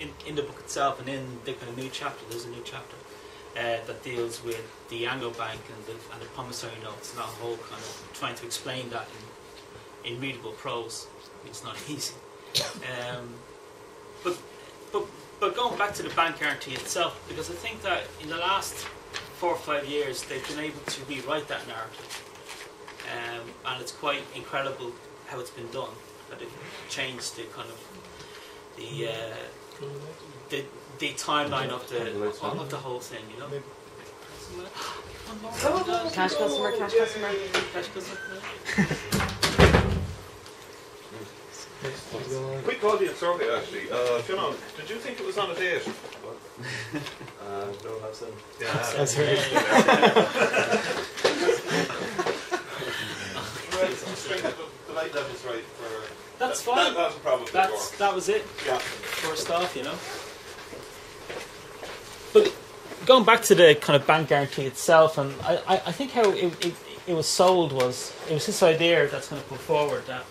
in, in the book itself and in the kind of new chapter, there's a new chapter uh, that deals with the Anglo Bank and the, and the promissory notes and that whole kind of trying to explain that in, in readable prose. It's not easy. Um, but, but, but going back to the bank guarantee itself, because I think that in the last four or five years they've been able to rewrite that narrative. Um, and it's quite incredible how it's been done. That they've changed the kind of the uh, the, the timeline of the of, of the whole thing, you know. Cash customer, cash customer. Cash customer. Quick audience survey actually. Uh, Fionn, did you think it was on a date? Uh, no, that's him. Yeah. That's right. Right, so straight the, the light level's right for. That's fine. That, probably That's work. that was it. Yeah. first off, you know. But going back to the kind of bank guarantee itself, and I, I, I think how it, it, it was sold was it was this idea that's going to put forward that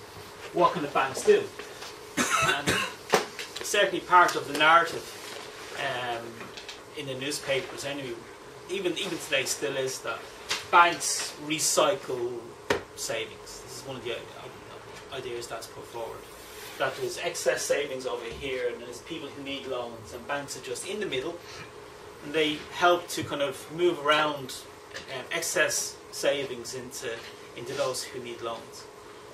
what can the banks do? And certainly part of the narrative um, in the newspapers, anyway, even even today, still is that banks recycle savings. This is one of the ideas that's put forward that there's excess savings over here and there's people who need loans and banks are just in the middle and they help to kind of move around um, excess savings into into those who need loans.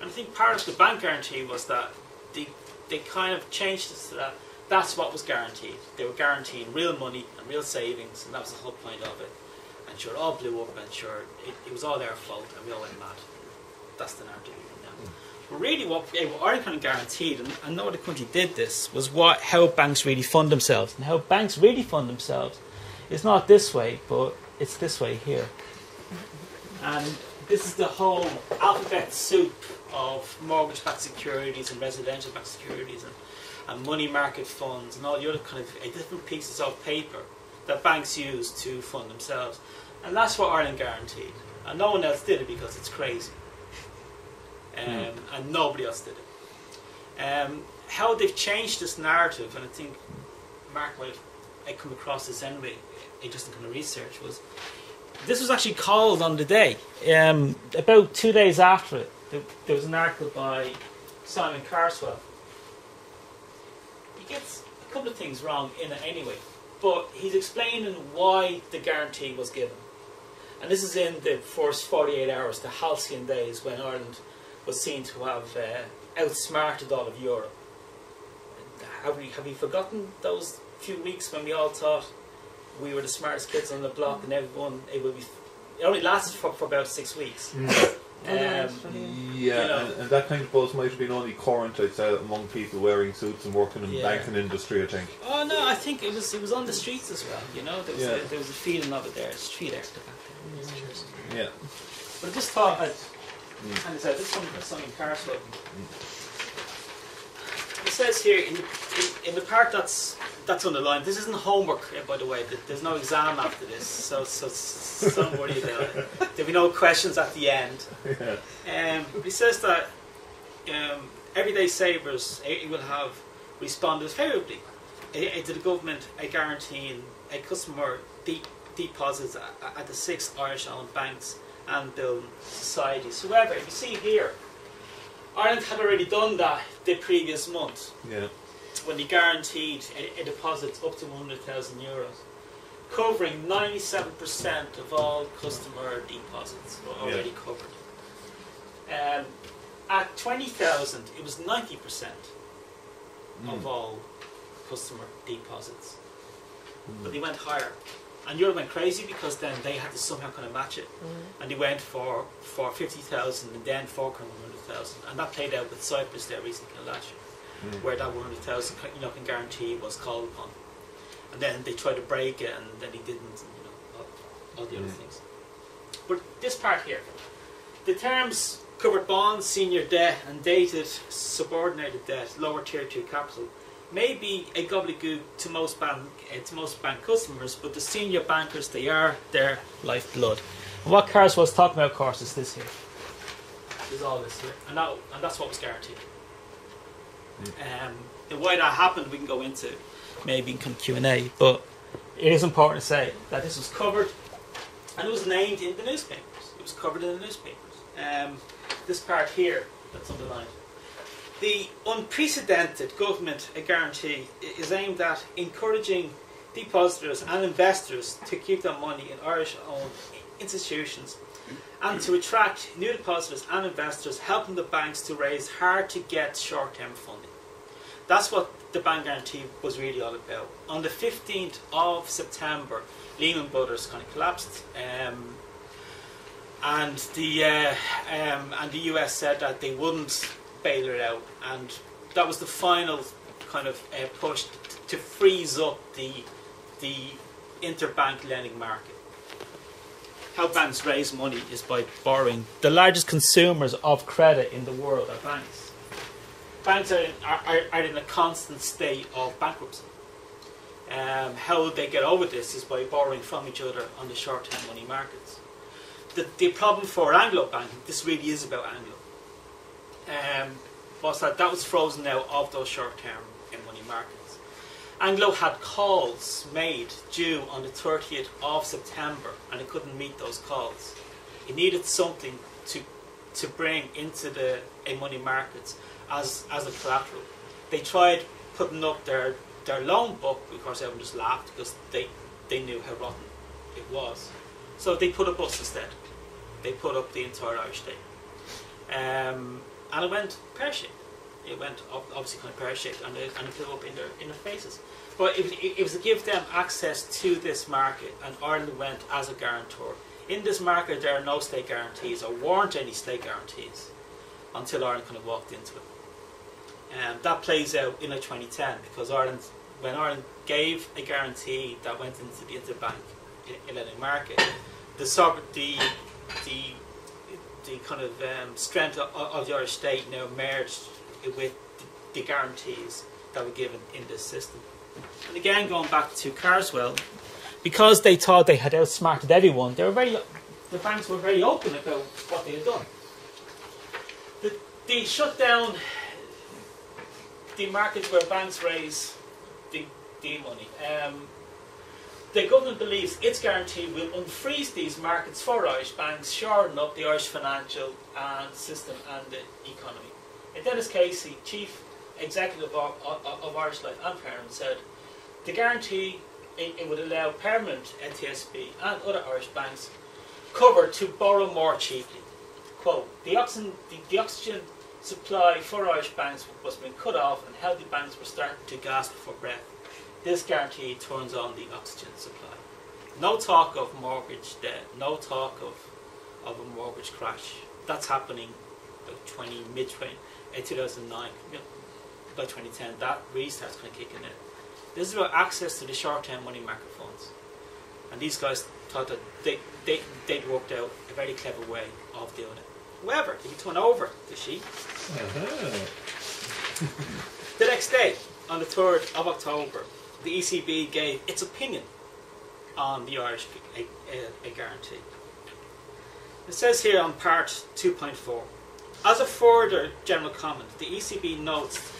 And I think part of the bank guarantee was that they they kind of changed it so that that's what was guaranteed. They were guaranteeing real money and real savings and that was the whole point of it. And sure it all blew up and sure it, it was all their fault and we all went mad. That's the narrative really, what, Ireland kind of guaranteed, and, and no other country did this, was what how banks really fund themselves. And how banks really fund themselves is not this way, but it's this way here. And this is the whole alphabet soup of mortgage-backed securities and residential-backed securities and, and money market funds and all the other kind of eh, different pieces of paper that banks use to fund themselves. And that's what Ireland guaranteed. And no one else did it because it's crazy um, and nobody else did it. Um, how they've changed this narrative, and I think Mark might have come across this anyway, it just in kind of research, was this was actually called on the day. Um, about two days after it, there, there was an article by Simon Carswell. He gets a couple of things wrong in it anyway, but he's explaining why the guarantee was given. And this is in the first 48 hours, the halcyon days when Ireland was seen to have uh, outsmarted all of Europe. Have we, have we forgotten those few weeks when we all thought we were the smartest kids on the block and everyone it would be it only lasted for, for about six weeks. Um, yeah, Yeah, You know. and, and that kind of buzz might have been only current, I'd say, among people wearing suits and working in the Yeah. banking industry, I think. oh no, I think it was it was on the streets as well. You know, there was Yeah. a, there was a feeling of it there. Street art back. Yeah. But I just thought, I'd, and it's, uh, this one from in Carswell. It says here in, in, in the part that's that's underlined. This isn't homework, by the way. There's no exam after this, so so, so don't worry about it. There'll be no questions at the end. Yeah. Um, it says that um, everyday savers eh, will have responded favourably eh, eh, to the government a guaranteeing a customer de- deposits at, at the six Irish-owned banks and building societies. However, you see here, Ireland had already done that the previous month Yeah. when they guaranteed a, a deposit up to 100,000 euros, covering 97% of all customer deposits were already covered. Um, at 20,000, it was 90% of Mm. all customer deposits. But they went higher. And Europe went crazy because then they had to somehow kind of match it. And they went for, for 50,000 and then for kind of 100,000. And that played out with Cyprus there recently last year Mm. where that 100,000 you know, can guarantee was called upon. And then they tried to break it and then he didn't, and, you know, all, all the other Mm. things. But this part here, the terms covered bonds, senior debt, and dated subordinated debt, lower tier 2 capital, may be a gobbledygook to most bank uh, to most bank customers, but the senior bankers they are their lifeblood. And what Cars was talking about, of course, is this here. Is all this here, and that and that's what was guaranteed. Um, and why that happened, we can go into. maybe in kind of Q and A, but it is important to say that this was covered and it was named in the newspapers. It was covered in the newspapers. Um, this part here that's underlined. The unprecedented government guarantee is aimed at encouraging depositors and investors to keep their money in Irish-owned institutions and to attract new depositors and investors, helping the banks to raise hard-to-get short-term funding. That's what the bank guarantee was really all about. On the 15th of September, Lehman Brothers kind of collapsed, um, and the uh, um, and the US said that they wouldn't bail it out, and that was the final kind of uh, push t- to freeze up the the interbank lending market. How banks raise money is by borrowing. The largest consumers of credit in the world are banks. Banks are in, are, are, are in a constant state of bankruptcy. Um, how they get over this is by borrowing from each other on the short-term money markets. The, the problem for Anglo banking, this really is about Anglo, um, was that that was frozen out of those short-term money markets. Anglo had calls made due on the 30th of September and it couldn't meet those calls. It needed something to, to bring into the money markets as, as a collateral. They tried putting up their, their loan book, of course everyone just laughed because they, they knew how rotten it was. So they put up us instead. They put up the entire Irish state. Um, and it went pear-shaped. It went obviously kind of pear-shaped and it, and it blew up in their, in their faces. But it, it, it was to give them access to this market and Ireland went as a guarantor. In this market there are no state guarantees or weren't any state guarantees until Ireland kind of walked into it. Um, that plays out in a 2010 because Ireland, when Ireland gave a guarantee that went into the interbank i- lending market, the the the the kind of um, strength of, of the Irish state now merged with the, guarantees that were given in this system. And again, going back to Carswell, because they thought they had outsmarted everyone, they were very the banks were very open about what they had done. The, they shut down the markets where banks raise the, the money. Um, the government believes its guarantee will unfreeze these markets for Irish banks, shorten up the Irish financial and system and the economy. And Denis Casey, Chief Executive of, of, of Irish Life and Permanent, said the guarantee it, it would allow permanent TSB and other Irish banks cover to borrow more cheaply. Quote, the oxygen, the, the oxygen supply for Irish banks was being cut off and healthy banks were starting to gasp for breath. This guarantee turns on the oxygen supply. No talk of mortgage debt, no talk of, of a mortgage crash. That's happening by 20, mid 20, uh, 2009. By 2010, that really starts kind of kicking in. This is about access to the short-term money market funds. And these guys thought that they, they, they'd worked out a very clever way of doing it. However, if you turn over the sheet, the next day, on the 3rd of October, the ECB gave its opinion on the Irish a, a, a guarantee. It says here on part 2.4 As a further general comment, the ECB notes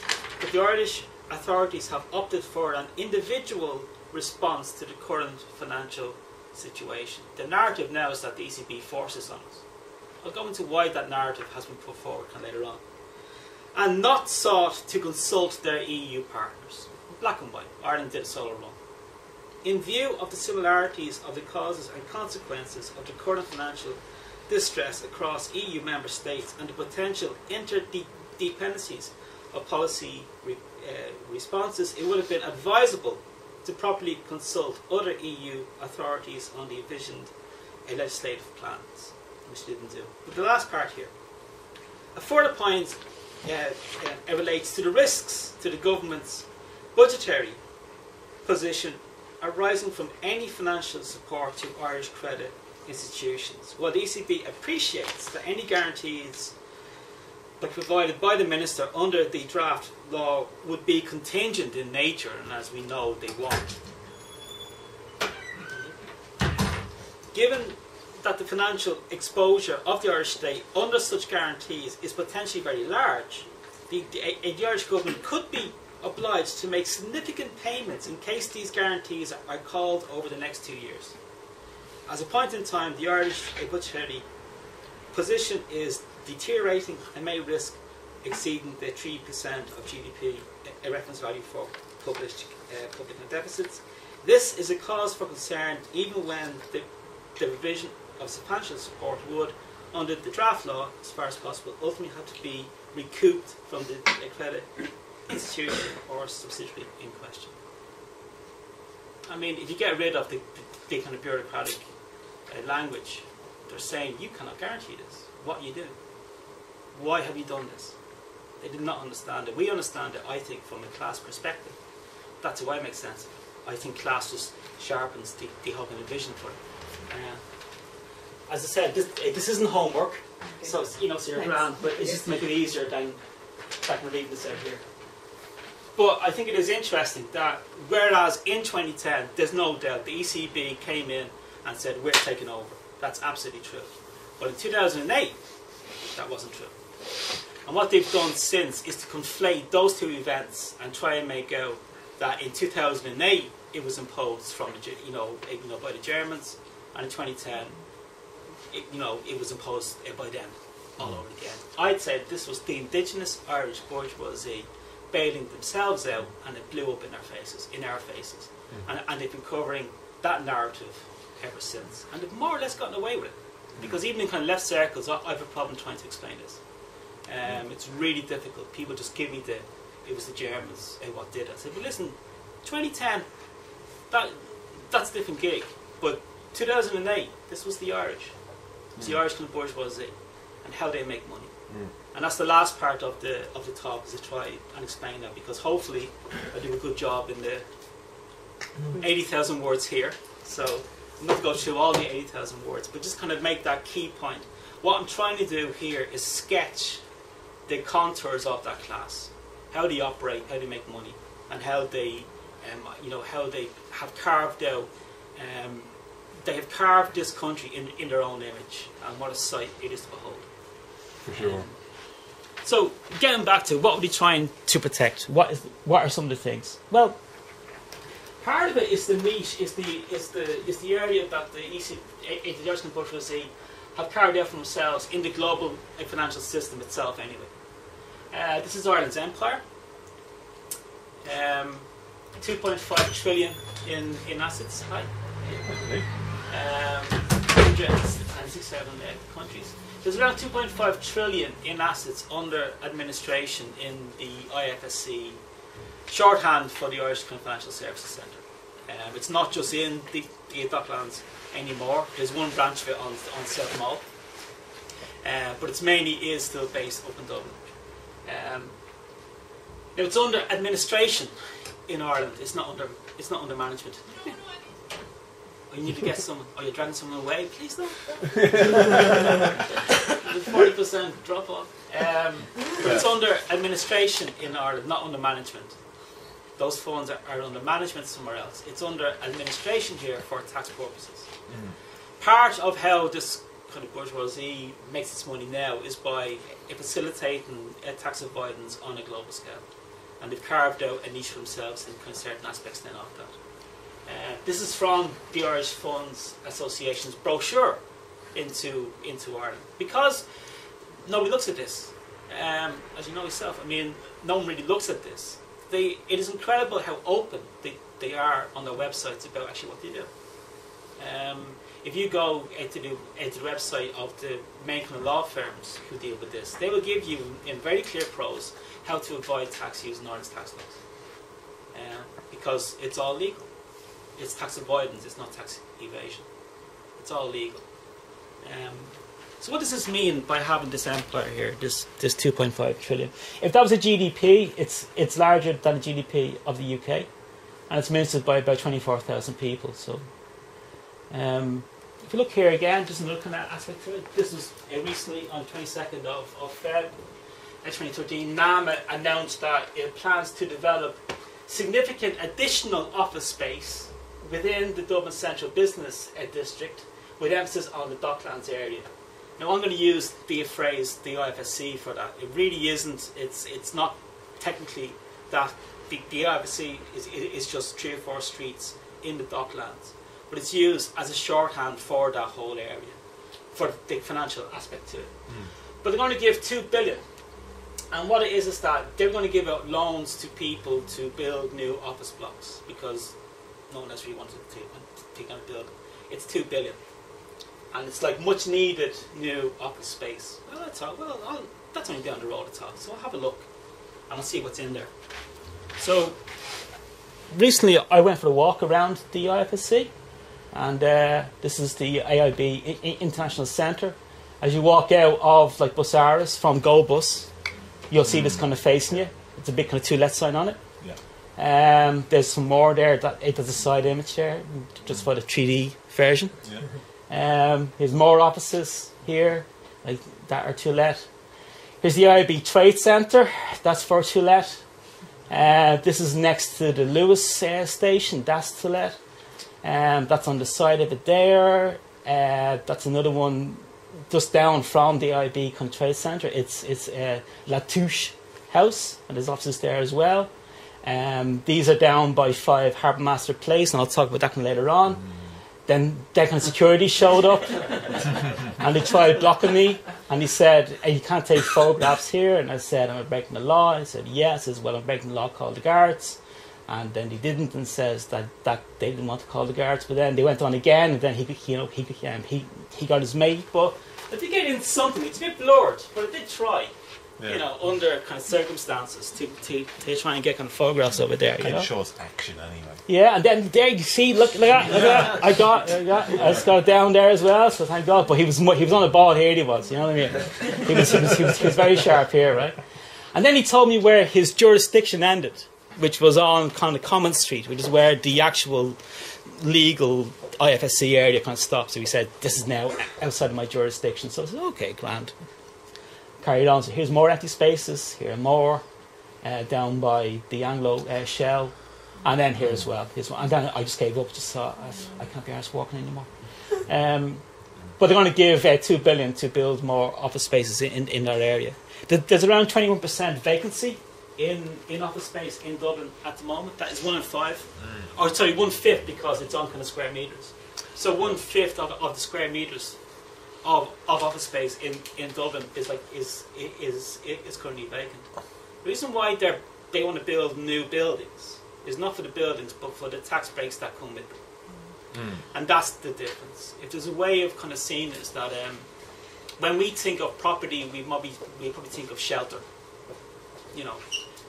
that the Irish authorities have opted for an individual response to the current financial situation. The narrative now is that the ECB forces on us. I'll go into why that narrative has been put forward later on. And not sought to consult their EU partners. Black and white. Ireland did a solo run. In view of the similarities of the causes and consequences of the current financial distress across EU member states and the potential interdependencies of policy re- uh, responses, it would have been advisable to properly consult other EU authorities on the envisioned uh, legislative plans, which didn't do. But the last part here. A further point uh, uh, relates to the risks to the government's budgetary position arising from any financial support to Irish credit institutions. While the ECB appreciates that any guarantees provided by the minister under the draft law would be contingent in nature, and as we know, they won't. Given that the financial exposure of the Irish state under such guarantees is potentially very large, the, the, the Irish government could be obliged to make significant payments in case these guarantees are called over the next two years. As a point in time, the Irish budgetary position is deteriorating and may risk exceeding the 3% of GDP, a reference value for published uh, public deficits. This is a cause for concern even when the, the revision of substantial support would, under the draft law, as far as possible, ultimately have to be recouped from the, the credit institution or subsidiary in question. I mean, if you get rid of the, the, the kind of bureaucratic uh, language, they're saying you cannot guarantee this. What you do? Why have you done this? They did not understand it. We understand it, I think, from a class perspective. That's how I make sense. I think class just sharpens the, the hope and the vision for it. Uh, as I said, this, uh, this isn't homework, so you know, so you're Thanks. grand, but it's just to make it easier than than reading this out here. But I think it is interesting that whereas in 2010, there's no doubt the ECB came in and said we're taking over. That's absolutely true. But in 2008, that wasn't true. And what they've done since is to conflate those two events and try and make out that in 2008 it was imposed from the you know you know by the Germans, and in 2010 it, you know it was imposed by them all over again. I'd say this was the indigenous Irish bourgeoisie bailing themselves out, and it blew up in our faces, in our faces, hmm. and, and they've been covering that narrative ever since, and they've more or less gotten away with it. Hmm. Because even in kind of left circles, I I have a problem trying to explain this. Um, hmm. it's really difficult. People just give me the, it was the Germans uh, what did it. I said, well, listen, 2010, that that's a different gig. But 2008, this was the Irish. It was the Irish kind of bourgeoisie and how they make money. And that's the last part of the of the talk is to try and explain that because hopefully I do a good job in the 80,000 words here. So I'm not going to go through all the 80,000 words, but just kind of make that key point. What I'm trying to do here is sketch the contours of that class, how they operate, how they make money, and how they, um, you know, how they have carved out. Um, they have carved this country in, in their own image, and what a sight it is to behold. For sure. So, getting back to what are they trying to protect? What is what are some of the things? Well, part of it is the meat, is the is the is the area that the EC, the Irish bourgeoisie have carried out for themselves in the global eh, financial system itself. Anyway, uh, this is Ireland's empire. Um, 2.5 trillion in, in assets, right? Um, 167 uh, countries. There's around 2.5 trillion in assets under administration in the IFSC, shorthand for the Irish Financial Services Centre. Um, it's not just in the, the Docklands anymore. There's one branch of it on, on South Mall. Uh, but it's mainly is still based up in Dublin. Um, now it's under administration in Ireland. It's not under. It's not under management. You need to get someone. Oh, you're dragging someone away. Please don't. Forty percent drop off. Um, it's under administration in Ireland, not under management. Those funds are, are under management somewhere else. It's under administration here for tax purposes. Part of how this kind of bourgeoisie makes its money now is by facilitating uh, tax avoidance on a global scale. And they've carved out a niche for themselves in certain aspects then of that. This is from the Irish Funds Association's brochure into into Ireland because nobody looks at this. Um, as you know yourself, I mean, no one really looks at this. They, it is incredible how open they, they are on their websites about actually what they do. Um, if you go into the, the website of the main kind of law firms who deal with this, they will give you in very clear prose how to avoid tax using Ireland's tax laws. Uh, because it's all legal. It's tax avoidance, it's not tax evasion. It's all legal. Um, so what does this mean by having this empire here, this this 2.5 trillion? If that was a GDP, it's it's larger than the GDP of the UK, and it's administered by about 24,000 people. So, um, if you look here again, just looking at that aspect to it, this was recently on 22nd of, of Feb, uh, 2013, NAMA announced that it plans to develop significant additional office space within the Dublin Central Business uh, District with emphasis on the Docklands area. Now I'm going to use the phrase the IFSC for that. It really isn't. It's it's not technically that the, the IFC is, is just three or four streets in the docklands, but it's used as a shorthand for that whole area, for the financial aspect to it. But they're going to give two billion, and what it is is that they're going to give out loans to people to build new office blocks because no one else really wanted to, to kind of build. It's two billion, and it's like much needed new office space. Well, that's all, well, I'll, that's only down the road. It's all. So I'll have a look, and I'll see what's in there. So recently, I went for a walk around the IFSC, and uh, this is the AIB I- I- International Centre. As you walk out of like Busáras from Go Bus, you'll see this kind of facing you. It's a big kind of two let sign on it. Um, there's some more there. That it does a side image there, just for the 3D version. Yeah. Um, there's more offices here, like that are to let. Here's the IB Trade Centre. That's for to let. Uh, this is next to the Luas uh, station. That's to let. Um, that's on the side of it there. Uh, that's another one just down from the IB Trade Centre. It's it's uh, Latouche House, and there's offices there as well. Um, these are down by Five Harbour Master Place, and I'll talk about that one later on. Then Declan Security showed up and they tried blocking me. And he said, hey, You can't take photographs here. And I said, "I'm I breaking the law? He said, Yes. I says, Well, I'm breaking the law, call the guards. And then he didn't and says that, that they didn't want to call the guards. But then they went on again and then he, you know, he, um, he, he got his mate. But I did get into something. It's a bit blurred, but I did try. Yeah. You know, under kind of circumstances to, to, to try and get kind of photographs over there. You It know? shows action anyway. Yeah, and then there you see, look, look at, look at that. I got, I got, I just got down there as well. So thank God. But he was, he was on the ball here. He was, you know what I mean? He was, he was, he was, he was very sharp here, right? And then he told me where his jurisdiction ended, which was on kind of Common Street, which is where the actual legal IFSC area kind of stops. So he said, "This is now outside of my jurisdiction." So I said, "Okay, grand." Carried on. So here's more empty spaces. Here are more uh, down by the Anglo uh, Shell. And then here as well. Here's one. And then I just gave up. Just thought I, I can't be arsed walking anymore. Um, but they're going to give uh, two billion to build more office spaces in, in, in that area. There's around 21% vacancy in, in office space in Dublin at the moment. That is one in five. Or sorry, one fifth because it's on kind of square meters. So one fifth of, of the square meters of, of office space in, in Dublin is like is is is currently vacant. The reason why they they want to build new buildings is not for the buildings, but for the tax breaks that come with them. And that's the difference. If there's a way of kind of seeing it, is that um, when we think of property, we probably we probably think of shelter. You know,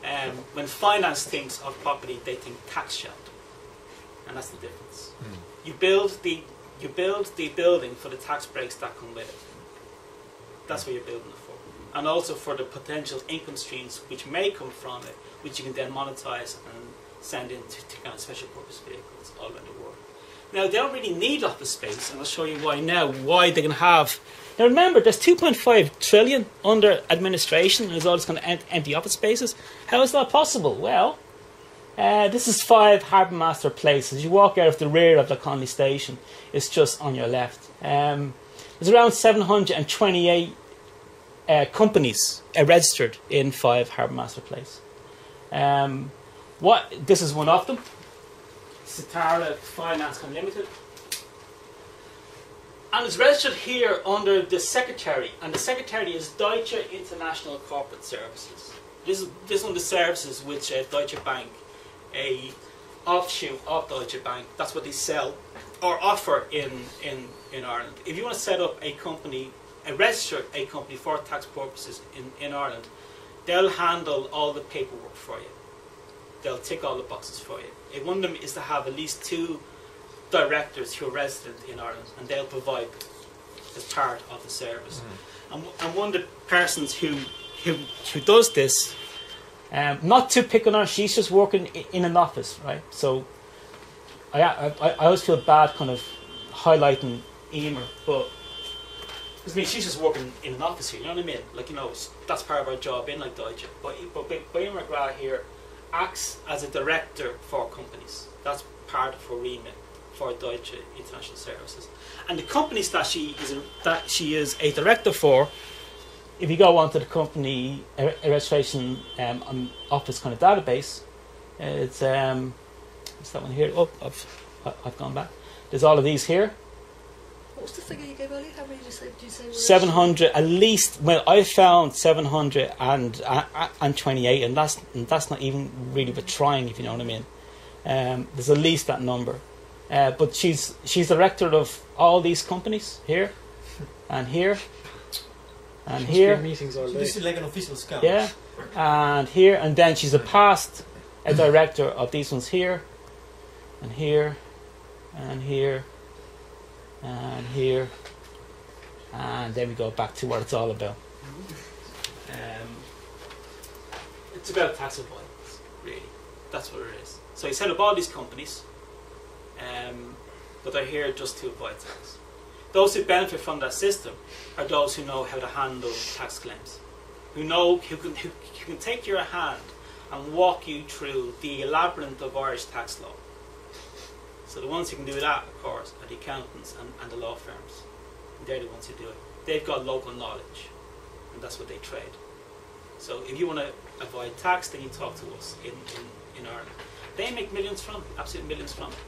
um, when finance thinks of property, they think tax shelter, and that's the difference. You build the you build the building for the tax breaks that come with it. That's what you're building it for, and also for the potential income streams which may come from it, which you can then monetize and send into to kind of special purpose vehicles all around the world. Now they don't really need office space, and I'll show you why now. Why they can have. Now remember, there's 2.5 trillion under administration, and there's all this kind of em- empty office spaces. How is that possible? Well, uh, this is five Harbour Master places. You walk out of the rear of the Connolly station, it's just on your left. Um, there's around 728 uh, companies uh, registered in five Harbour Master Place. Um, what this is one of them. Sitara Finance Limited. And it's registered here under the secretary, and the secretary is Deutsche International Corporate Services. This is this is one of the services which uh, Deutsche Bank, a offshoot of Deutsche Bank, that's what they sell or offer in, in, in Ireland. If you want to set up a company, a register a company for tax purposes in, in Ireland, they'll handle all the paperwork for you. They'll tick all the boxes for you. And one of them is to have at least two directors who are resident in Ireland, and they'll provide as part of the service. Mm-hmm. And, and one of the persons who who, who does this, um, not to pick on her, she's just working in an office, right? So I, I, I always feel bad kind of highlighting Emer, but I mean she's just working in an office here, you know what I mean? Like you know that's part of our job in like Deutsche. But but but, Emer here acts as a director for companies. That's part of her remit for Deutsche International Services. And the companies that she is that she is a director for, if you go onto the company uh, registration um, um, office kind of database, It's um, what's that one here? Oh, I've I've gone back. There's all of these here. What was the figure you gave earlier? How many did you say? Did you say Seven hundred, at least. Well, I found seven hundred and uh, and twenty-eight, and that's and that's not even really with trying, if you know what I mean. Um, there's at least that number, uh, but she's she's director of all these companies here, and here, and Must be here, meetings all So day. this is like an official scout. yeah, and here, and then she's a past a director of these ones here, and here, and here, and here, and then we go back to what it's all about. Um, it's about tax avoidance, really. That's what it is. So he set up all these companies, um, but they're here just to avoid tax. Those who benefit from that system are those who know how to handle tax claims, who know who can who, can take your hand and walk you through the labyrinth of Irish tax law. So the ones who can do that, of course, are the accountants and, and the law firms. They're the ones who do it. They've got local knowledge, and that's what they trade. So if you want to avoid tax, then you talk to us in, in, in Ireland. They make millions from it, absolute millions from it.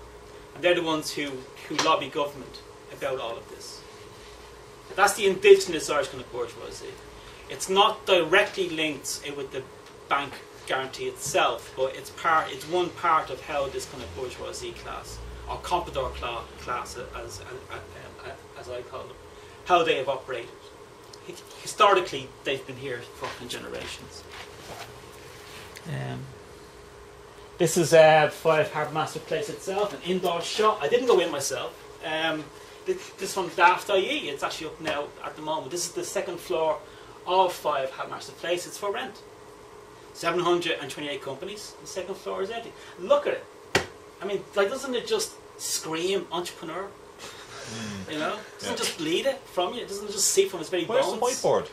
And they're the ones who, who lobby government about all of this. That's the indigenous Irish kind of bourgeoisie. It's not directly linked eh, with the bank guarantee itself, but it's part. It's one part of how this kind of bourgeoisie class, or comprador cla- class, as, as, as, I call them, how they have operated. Historically, they've been here for generations. Um, this is uh, Five Harbour Master Place itself, an indoor shot. I didn't go in myself. Um, this, this from Daft IE, it's actually up now at the moment. This is the second floor of Five Harbour Master Place. It's for rent. 728 companies. The second floor is empty. Look at it. I mean, like, doesn't it just scream entrepreneur? Hmm. You know, doesn't it just bleed it from you. It doesn't just see from its very Where's the whiteboard?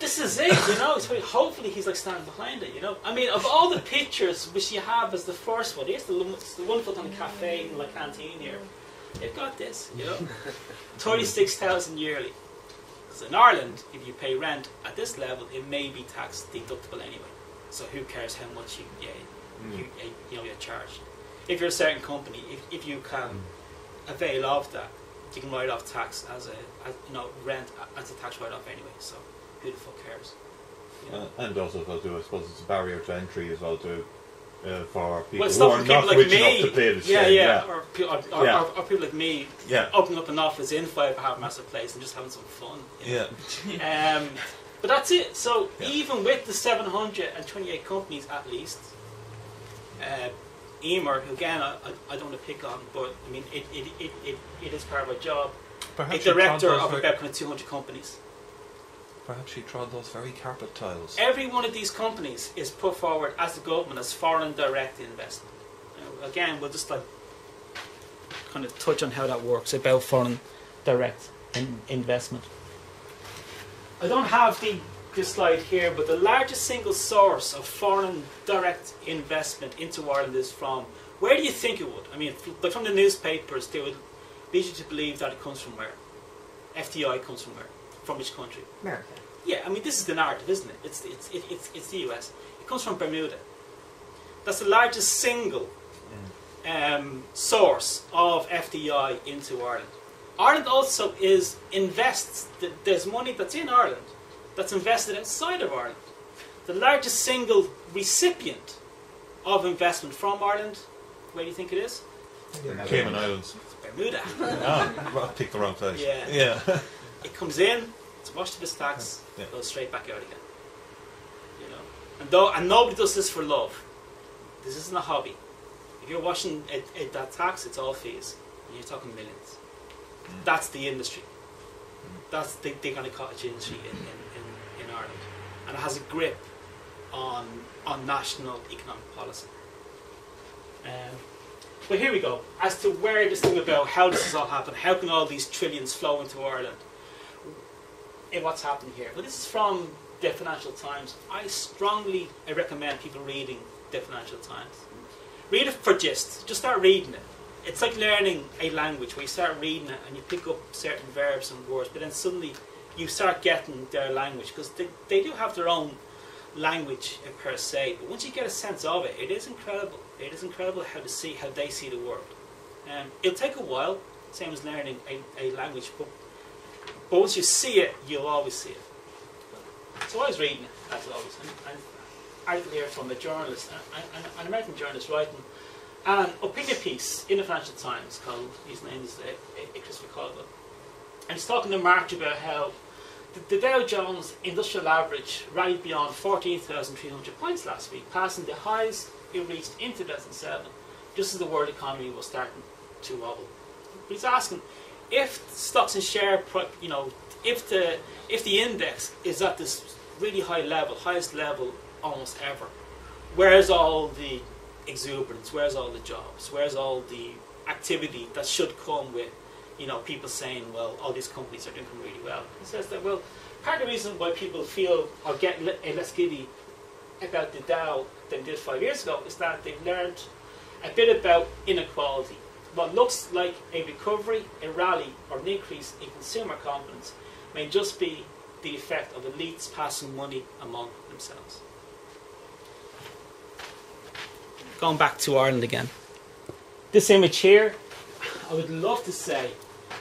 This is it, you know. It's very, hopefully he's like standing behind it, you know. I mean, of all the pictures which you have as the first one, here's the, it's the one foot on the cafe in the canteen here. You've got this, you know. Thirty-six thousand yearly. Because in Ireland, if you pay rent at this level, it may be tax deductible anyway. So who cares how much you, yeah, you, uh, you know, you're charged. If you're a certain company, if, if you can avail of that, you can write off tax as a, as, you know, rent as a tax write-off anyway. So who the fuck cares? You know? Uh, and also, well, I suppose it's a barrier to entry as well, too, uh, for people well, who are for people not like rich me. enough to pay the yeah, same. yeah, Or, pe- or, or, Yeah. or, or people like me yeah, opening up an office in Five Half Massive Place and just having some fun. you know? yeah. Um, but that's it. So Yeah. even with the 728 companies at least, uh, Emer, who again I, I, I don't want to pick on, but I mean it, it, it, it, it is part of my job. Perhaps a director of very- about kind of 200 companies. Perhaps she trod those very carpet tiles. Every one of these companies is put forward as the government as foreign direct investment. You know, again, we'll just like kind of touch on how that works about foreign direct in investment. I don't have the this slide here, but the largest single source of foreign direct investment into Ireland is from. Where do you think it would? I mean, f- like from the newspapers, they would lead you to believe that it comes from where? FDI comes from where? From which country? America. Yeah, I mean, this is the narrative, isn't it? It's, it's, it, it's, it's the US. It comes from Bermuda. That's the largest single um, source of FDI into Ireland. Ireland also is invests. th- There's money that's in Ireland that's invested outside of Ireland. The largest single recipient of investment from Ireland. Where do you think it is? Cayman Islands. Bermuda. ah, I picked the wrong place. Yeah. Yeah. It comes in, it's washed of its tax, Yeah. goes straight back out again. You know, and though and nobody does this for love. This isn't a hobby. If you're watching it, it, that tax, it's all fees. And you're talking millions. That's the industry. That's the, the kind of cottage industry in, in, in, in Ireland, and it has a grip on on national economic policy. Um, but here we go. As to where this thing about how this has all happened, how can all these trillions flow into Ireland? What's happening here? But this is from the Financial Times. I strongly uh, recommend people reading the Financial Times. Read it for gist. Just start reading it. It's like learning a language where you start reading it and you pick up certain verbs and words, but then suddenly you start getting their language because they, they do have their own language per se, but once you get a sense of it, it is incredible. It is incredible how to see how they see the world. Um, it'll take a while, same as learning a, a language, but, but once you see it, you'll always see it. So I was reading as always, and, article here from a journalist, an American journalist writing an opinion piece in the Financial Times called, his name is uh, uh, Christopher Caldwell, and he's talking to March about how the, the Dow Jones Industrial Average rallied beyond 14,300 points last week, passing the highs it reached in 2007, just as the world economy was starting to wobble. But he's asking if stocks and share, you know, if the if the index is at this really high level, highest level almost ever, where's all the exuberance? Where's all the jobs? Where's all the activity that should come with, you know, people saying, well, all these companies are doing really well? He says that, well, part of the reason why people feel or get eh, less giddy about the Dow than did five years ago is that they've learned a bit about inequality. What looks like a recovery, a rally, or an increase in consumer confidence may just be the effect of elites passing money among themselves. Going back to Ireland again. This image here, I would love to say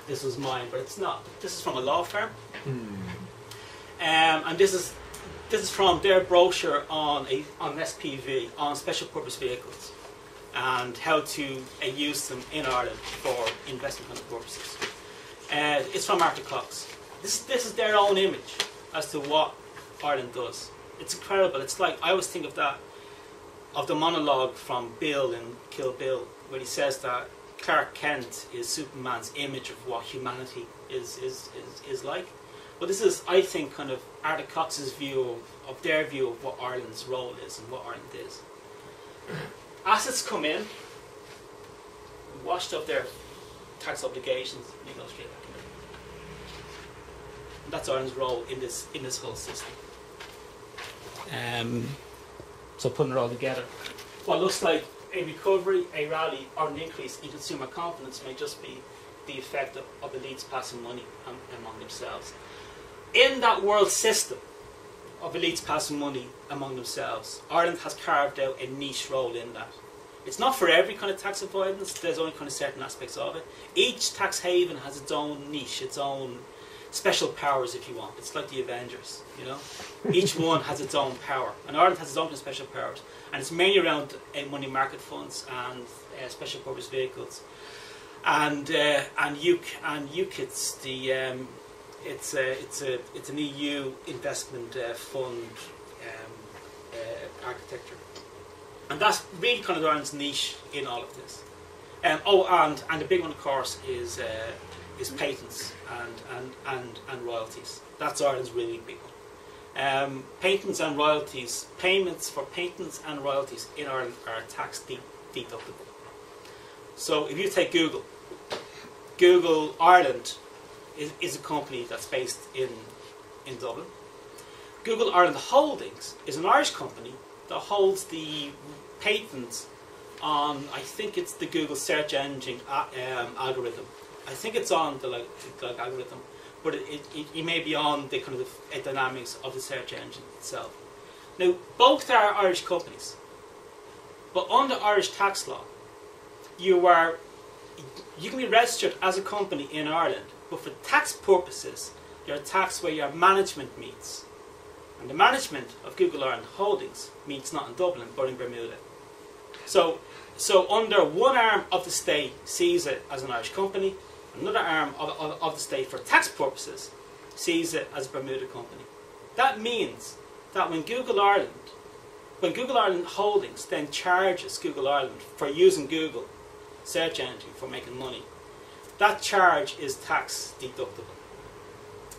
this was mine, but it's not. This is from a law firm. Um, and this is this is from their brochure on a on SPV on special purpose vehicles and how to uh, use them in Ireland for investment purposes. Uh, it's from Arthur Cox. This this is their own image as to what Ireland does. It's incredible. It's like I always think of that of the monologue from Bill in Kill Bill, where he says that Clark Kent is Superman's image of what humanity is is, is, is like. But this is, I think, kind of Arthur Cox's view of, of their view of what Ireland's role is and what Ireland is. Assets come in, washed up their tax obligations, straight back in. That's Ireland's role in this in this whole system. Um, so putting it all together, what looks like a recovery, a rally, or an increase in consumer confidence may just be the effect of, of elites passing money among themselves. In that world system of elites passing money among themselves, Ireland has carved out a niche role in that. It's not for every kind of tax avoidance, there's only kind of certain aspects of it. Each tax haven has its own niche, its own special powers, if you want. It's like the Avengers, you know? Each one has its own power. And Ireland has its own special powers. And it's mainly around uh, money market funds and uh, special purpose vehicles. And uh, and UK and UCITS, the um, it's a it's a it's an EU investment uh, fund um, uh, architecture, and that's really kind of Ireland's niche in all of this. Um, oh, and and the big one, of course, is uh, is patents and, and, and, and royalties. That's Ireland's really big one. Um, patents and royalties, payments for patents and royalties in Ireland are tax de- deductible. So if you take Google, Google Ireland is, is a company that's based in, in Dublin. Google Ireland Holdings is an Irish company that holds the patents on, I think it's the Google search engine uh, um, algorithm. I think it's on the like, the, like algorithm, but it, it, it, may be on the kind of the dynamics of the search engine itself. Now, both are Irish companies, but under Irish tax law, you are you can be registered as a company in Ireland, but for tax purposes, you're taxed where your management meets. And the management of Google Ireland Holdings meets not in Dublin, but in Bermuda. So, so under one arm of the state sees it as an Irish company, another arm of, of, of the state for tax purposes sees it as a Bermuda company. That means that when Google Ireland, when Google Ireland Holdings then charges Google Ireland for using Google search engine for making money, that charge is tax deductible.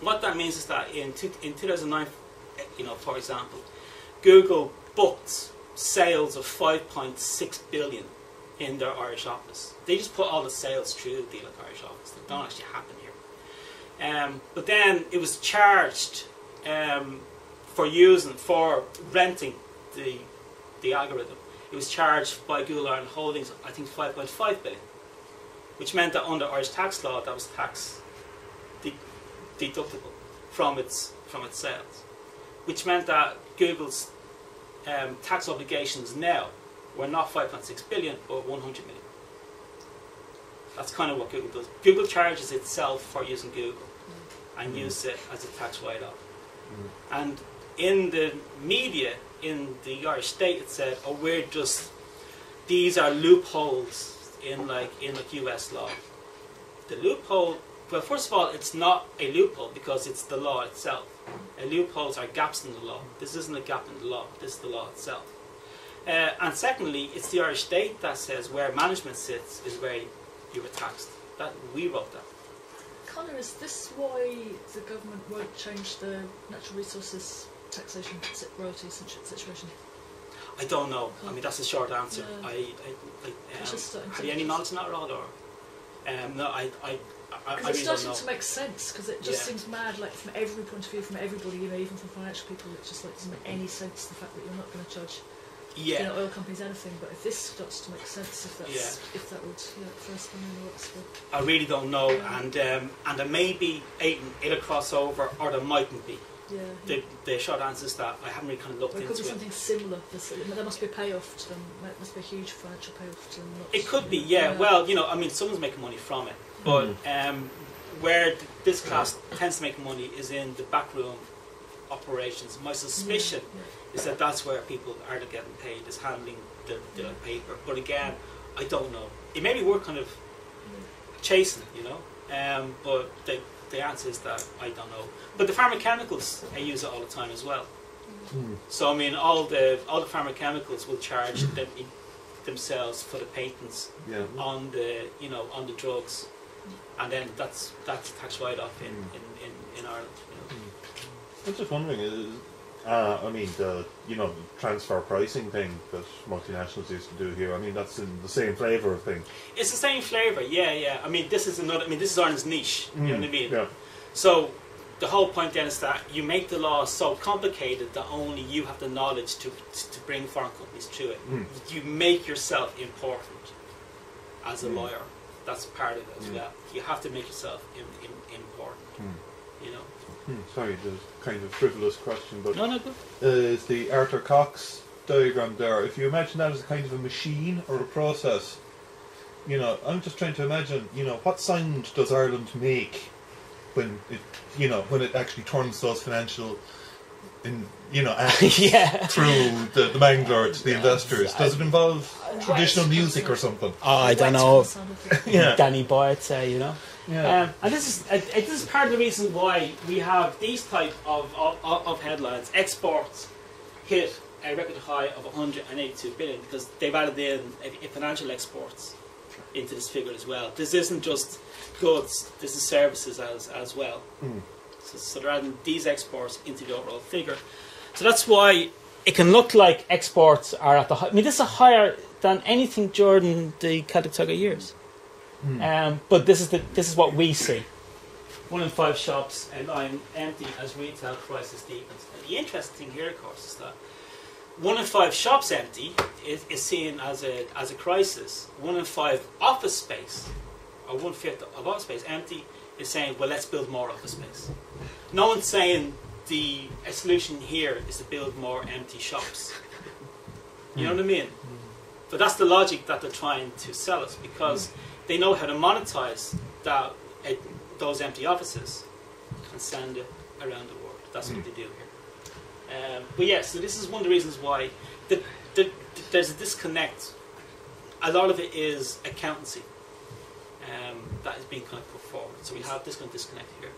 What that means is that in, two, in 2009, you know, for example, Google booked sales of 5.6 billion in their Irish office. They just put all the sales through the like Irish office. They don't actually happen here. Um, but then it was charged um, for using, for renting the, the algorithm. It was charged by Google Ireland Holdings, I think 5.5 billion, which meant that under Irish tax law, that was tax de- deductible from its, from its sales. Which meant that Google's um, tax obligations now were not 5.6 billion but 100 million. That's kind of what Google does. Google charges itself for using Google and uses it as a tax write-off. And in the media, in the Irish state, it said, "Oh, we're just these are loopholes in like in like U.S. law." The loophole. Well, first of all, it's not a loophole because it's the law itself. And loopholes are gaps in the law. This isn't a gap in the law. This is the law itself. Uh, and secondly, it's the Irish state that says where management sits is where you were taxed. That we wrote that. Connor, is this why the government won't change the natural resources taxation royalty situation? I don't know. I mean, that's a short answer. Yeah. I, I, I um, just have you any knowledge on that, Rod? Or um, no, I, I, I, I Because really it's starting to make sense, because it just Yeah. seems mad, like from every point of view, from everybody, you know, even from financial people, it just like doesn't make any sense the fact that you're not going to charge you know, oil companies anything. But if this starts to make sense, if that's if that would yeah, first one in the works for I really don't know, Yeah. and um, and there may be it'll cross over, or there mightn't be. Yeah. The, the short answer is that I haven't really kind of looked Or it could be into it. something similar. There's, there must be a payoff to them. There must be a huge financial payoff to them. not- It could be, yeah. Well, you know, I mean, someone's making money from it, but um, where this class tends to make money is in the backroom operations. My suspicion Yeah, is that that's where people are getting paid, is handling the, the paper. But again, I don't know. It may be worth kind of chasing, it, you know. Um, but the, the answer is that I don't know. But the pharmachemicals, I use it all the time as well. Hmm. So I mean, all the all the pharmachemicals will charge them, themselves for the patents Yeah. on the you know on the drugs, and then that's that's tax write off in, Mm. in, in, in Ireland. You know. I'm just wondering, is, uh, I mean, the you know the transfer pricing thing that multinationals used to do here. I mean, that's in the same flavour of thing. It's the same flavour, yeah, yeah. I mean, this is another. I mean, this is Ireland's niche. You know what I mean? Yeah. So the whole point then is that you make the law so complicated that only you have the knowledge to to bring foreign companies to it. Mm. You make yourself important as a Mm. lawyer. That's part of it as Mm. well. You have to make yourself in, in, important. Hmm. You know. Sorry, the kind of frivolous question, but No, no, good. uh, is the Arthur Cox diagram there? If you imagine that as a kind of a machine or a process, you know, I'm just trying to imagine, you know, what sound does Ireland make when it, you know, when it actually turns those financial, in, you know, yeah. through the, the Bangalore to the investors? Does it involve traditional music or something? Oh, I don't know. on the sound of it. Yeah. Danny Boyd say, you know. Yeah. Um, and this is uh, this is part of the reason why we have these type of, of, of headlines. Exports hit a record high of 182 billion because they've added in uh, uh, financial exports into this figure as well. This isn't just goods; this is services as as well. Mm. So, so they're adding these exports into the overall figure. So that's why it can look like exports are at the. High, I mean, this is higher than anything during the Celtic Tiger years. Hmm. Um, but this is the this is what we see. One in five shops are lying empty as retail crisis deepens. And the interesting thing here, of course, is that one in five shops empty is, is seen as a as a crisis. One in five office space, or one fifth of office space empty, is saying, well, let's build more office space. No one's saying the a solution here is to build more empty shops. You know what I mean? But that's the logic that they're trying to sell us because they know how to monetize that uh, those empty offices and send it around the world. That's what they do here. Um, but yeah, so this is one of the reasons why the, the, there's a disconnect. A lot of it is accountancy um, that is being kind of put forward. So we have this kind of disconnect here.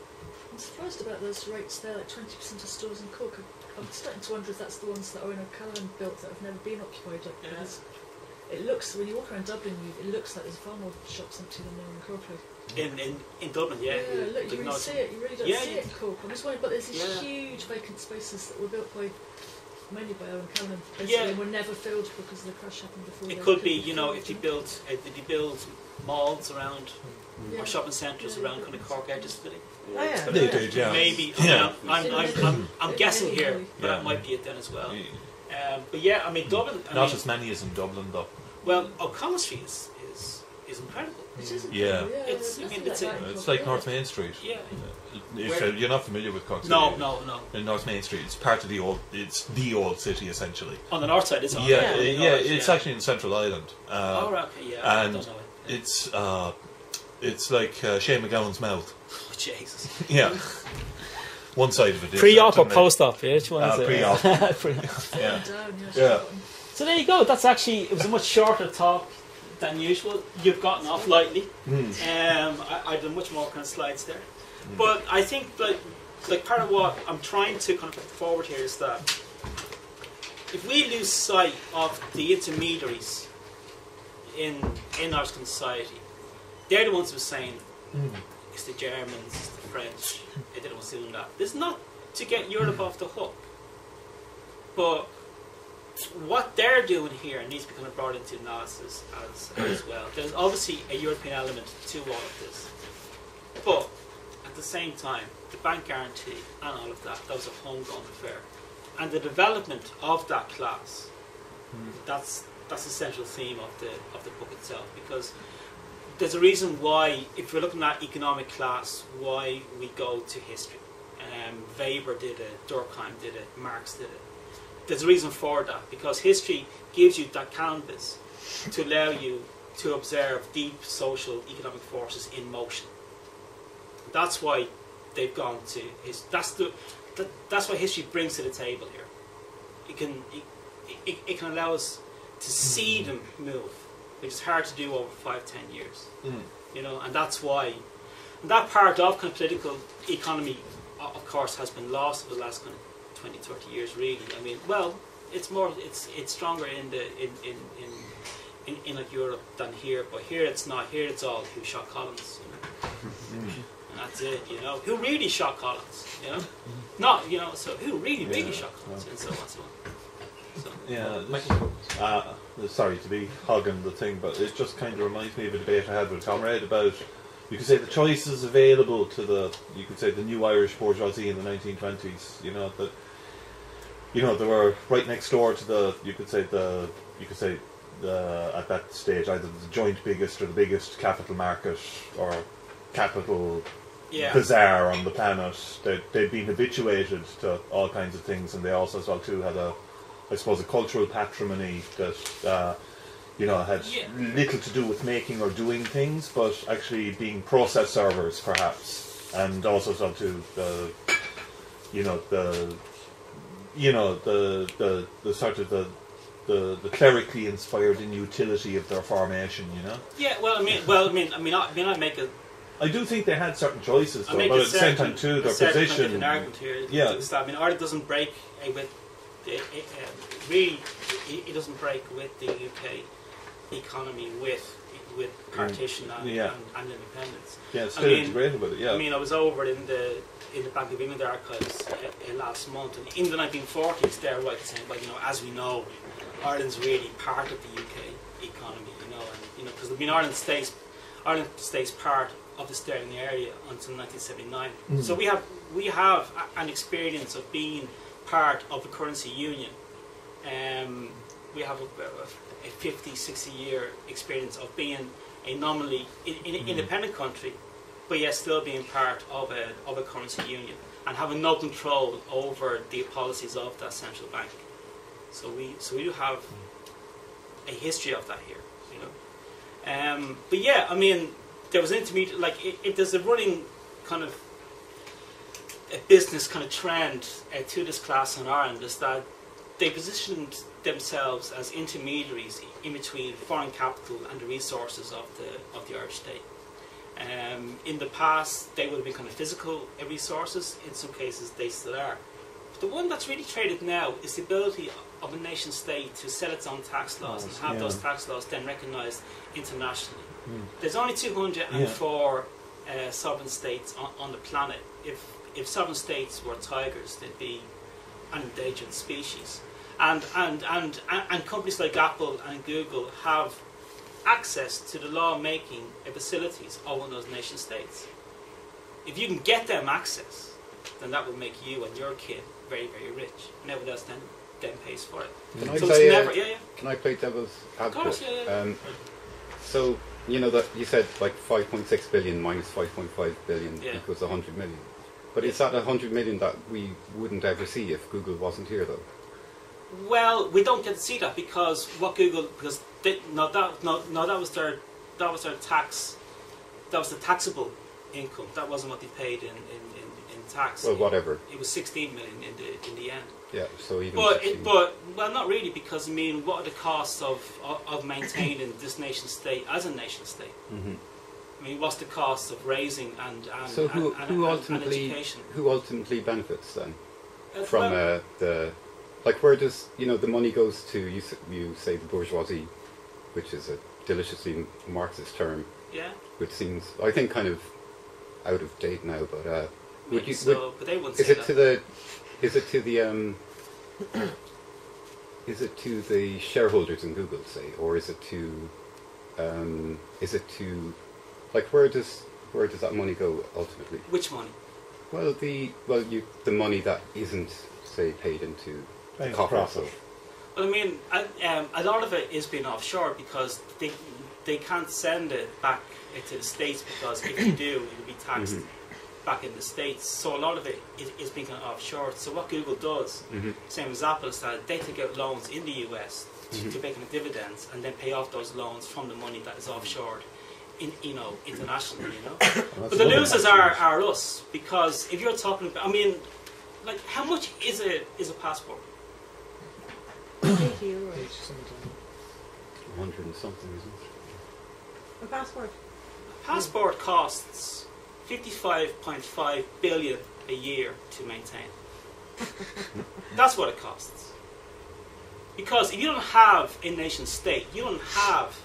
I'm surprised about those rates there, like 20% of stores in Cork. I'm- I'm starting to wonder if that's the ones that Owen O'Callaghan built that have never been occupied. Like, Yeah. Because It looks, when you walk around Dublin, you, it looks like there's far more shops empty than there in Cork. In, in, in Dublin, yeah. Yeah, look, you no, really see it. You really don't Yeah, see you- it in Cork. I'm just wondering, but there's these Yeah. huge vacant spaces that were built by mainly by Owen Callaghan, basically, Yeah. and were never filled because of the crash happened before. It could be, you know, if you know? build uh, if you build malls around Yeah. or shopping centres Yeah, around yeah. kind of Cork edges, really. Oh, yeah. They did, yeah. Maybe. Yeah. I'm, I'm, I'm, I'm, I'm guessing here, but Yeah. that might be it then as well. Um, but yeah, I mean Dublin. I Not mean, as many as in Dublin, though. Well, O'Connell Street is, is is incredible. It is Yeah. incredible, yeah. It's- I mean, it's a- It's like. North Main Street. Yeah. If Where- you're not familiar with Cork City. No, no, no. In North Main Street, it's part of the old. It's the old city essentially. On the north side, it's on. Yeah, on yeah, the yeah, it's yeah. actually in Central Island. Uh, Oh, right, okay, yeah. I and don't know it. It's uh, it's like uh, Shane MacGowan's mouth. Oh, Jesus. Yeah. One side of it is Pre-op or certainly- post-op? Yeah, which one Uh, is it? pre-op. Pre-op. Yeah. Down, yeah, Yeah. So there you go. That's actually it was a much shorter talk than usual. You've gotten off lightly. Hmm. Um, I, I did much more kind of slides there, but I think like like part of what I'm trying to kind of put forward here is that if we lose sight of the intermediaries in in our society, they're the ones who are saying it's the Germans, it's the French, they're the ones doing that. It's not to get Europe off the hook, but what they're doing here needs to be kind of brought into analysis as, as well. There's obviously a European element to all of this, but at the same time, the bank guarantee and all of that, that was a homegrown affair. And the development of that class, that's that's the central theme of the of the book itself because there's a reason why, if we're looking at economic class, why we go to history. Um, Weber did it, Durkheim did it, Marx did it. There's a reason for that because history gives you that canvas to allow you to observe deep social economic forces in motion. That's why they've gone to his. That's the. That, that's what history brings to the table here. It can it, it, it can allow us to see them move, which is hard to do over five ten years. Mm. You know, and that's why and that part of kind of political economy, of course, has been lost over the last kind of 20, 30 years. Really, I mean, well, it's more it's it's stronger in the in in in, in, in like Europe than here, but here it's not. Here it's all who shot Collins. You know? And that's it, you know. Who really shot Collins, you know? Not, you know, so who really, really Yeah, shot Collins, and so on, so on. So, Yeah, uh, sorry to be hogging the thing, but it just kind of reminds me of a debate I had with a comrade about, you could say the choices available to the, you could say the new Irish bourgeoisie in the 1920s, you know, that, you know, they were right next door to the, you could say the, you could say the, at that stage, either the joint biggest or the biggest capital market or capital yeah. bazaar on the planet. They'd, they'd been habituated to all kinds of things, and they also as well too had a, I suppose, a cultural patrimony that uh, you know had Yeah. little to do with making or doing things, but actually being process servers, perhaps, and also as well too the, you know the, you know the the, the sort of the. The, the clerically inspired inutility of their formation, you know. Yeah, well, I mean, well, I mean, I mean, I, I mean, I make a, I do think they had certain choices, though, but at the same time too, their position. here. Yeah. I mean, Ireland doesn't break uh, with, it, it, uh, really, it, it doesn't break with the UK economy with with partition and. Yeah. independence. Yeah, it's I still mean- integrated with it. Yeah, I mean, I was over in the in the Bank of England archives uh, uh, last month, and in the 1940s, they're right saying, well, you know, as we know, Ireland's really part of the UK economy, you know, and you know, because I mean, Ireland stays Ireland stays part of the sterling area until 1979. Mm. So we have we have a- an experience of being part of the currency union. Um, we have a, a 50, 60 year experience of being a nominally in, in, Mm. independent country, but yet still being part of a, of a currency union and having no control over the policies of that central bank. So we so we do have a history of that here, you know. Um, but yeah, I mean, there was an intermediate like it, it, there's a running kind of a business kind of trend uh, to this class in Ireland is that they positioned themselves as intermediaries in between foreign capital and the resources of the of the Irish state. Um, in the past, they would have been kind of physical resources. In some cases, they still are. But the one that's really traded now is the ability of a nation state to set its own tax laws and have yeah. those tax laws then recognised internationally. Mm. There's only 204 uh, sovereign states on, on the planet. If if sovereign states were tigers, they'd be an endangered species. And and, and, and companies like Apple and Google have access to the law making facilities of those nation states. If you can get them access, then that will make you and your kid very, very rich. And everyone else then, then pays for it. Can I so play, it's uh, yeah, yeah. Can I play devil's advocate? course, yeah, yeah. Um, so you know that you said like 5.6 billion minus 5.5 billion equals 100 million. But is that 100 million that we wouldn't ever see if Google wasn't here, though? Well, we don't get to see that because what Google because they, no that no, no that was their that was their tax that was the taxable income. That wasn't what they paid in in, in, in tax. Well, whatever. It was 16 million in the in the end. Yeah. So even. But it, but well, not really because I mean, what are the costs of of, of maintaining this nation state as a nation state? Mhm. I mean, what's the cost of raising and and So who and, who ultimately education? who ultimately benefits then Uh, from well, uh, the like where does you know the money goes to you you say the bourgeoisie, which is a deliciously Marxist term, yeah. which seems I think kind of out of date now. But uh, would you so, would, but they wouldn't is it that. to the is it to the um is it to the shareholders in Google say or is it to um is it to like where does where does that money go ultimately? Which money? Well, the well, you the money that isn't say paid into the coffers profit. of Well, I mean, I, um, a lot of it is being offshore because they they can't send it back to the states because if you do, it'll be taxed Mhm. back in the states. So a lot of it is, is being offshore. So what Google does, Mhm. same as Apple, is that they take out loans in the US to, Mhm. to make the dividends and then pay off those loans from the money that is offshore. In, you know, internationally, you know. But the losers are, are us because if you're talking about, I mean, like how much is a is a passport? 80 euros. hundred and something, isn't it? A passport. Passport costs 55.5 billion a year to maintain. That's what it costs. Because if you don't have a nation state, you don't have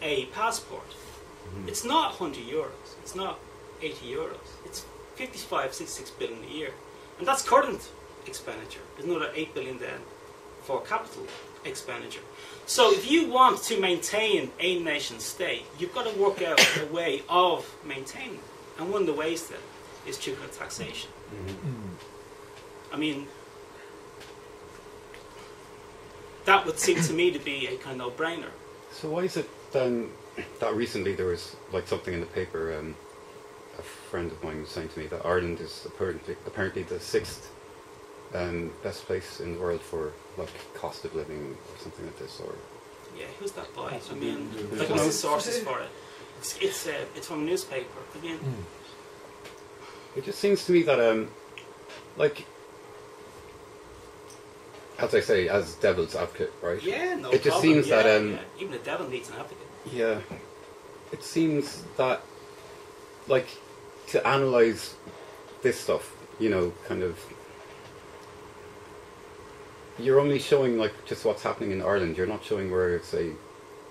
a passport. Mm-hmm. It's not 100 euros. It's not 80 euros. It's 55, 66 billion a year. And that's current expenditure. There's another 8 billion then for capital expenditure. So if you want to maintain a nation state, you've got to work out a way of maintaining it. And one of the ways then is through kind of taxation. I mean, that would seem to me to be a kind of no-brainer. So why is it then that recently there was like something in the paper? Um, a friend of mine was saying to me that Ireland is apparently apparently the sixth um, best place in the world for like cost of living or something like this. Or Yeah, who's that by? I mean, like, good- what's the sources for it? It's it's, uh, it's from a newspaper. I mean, it just seems to me that um, like as I say, as devil's advocate, right? yeah, no It just problem. seems yeah, that, um, yeah. even the devil needs an advocate. Yeah. It seems that, like, to analyze this stuff, you know, kind of. You're only showing, like, just what's happening in Ireland. You're not showing where, say,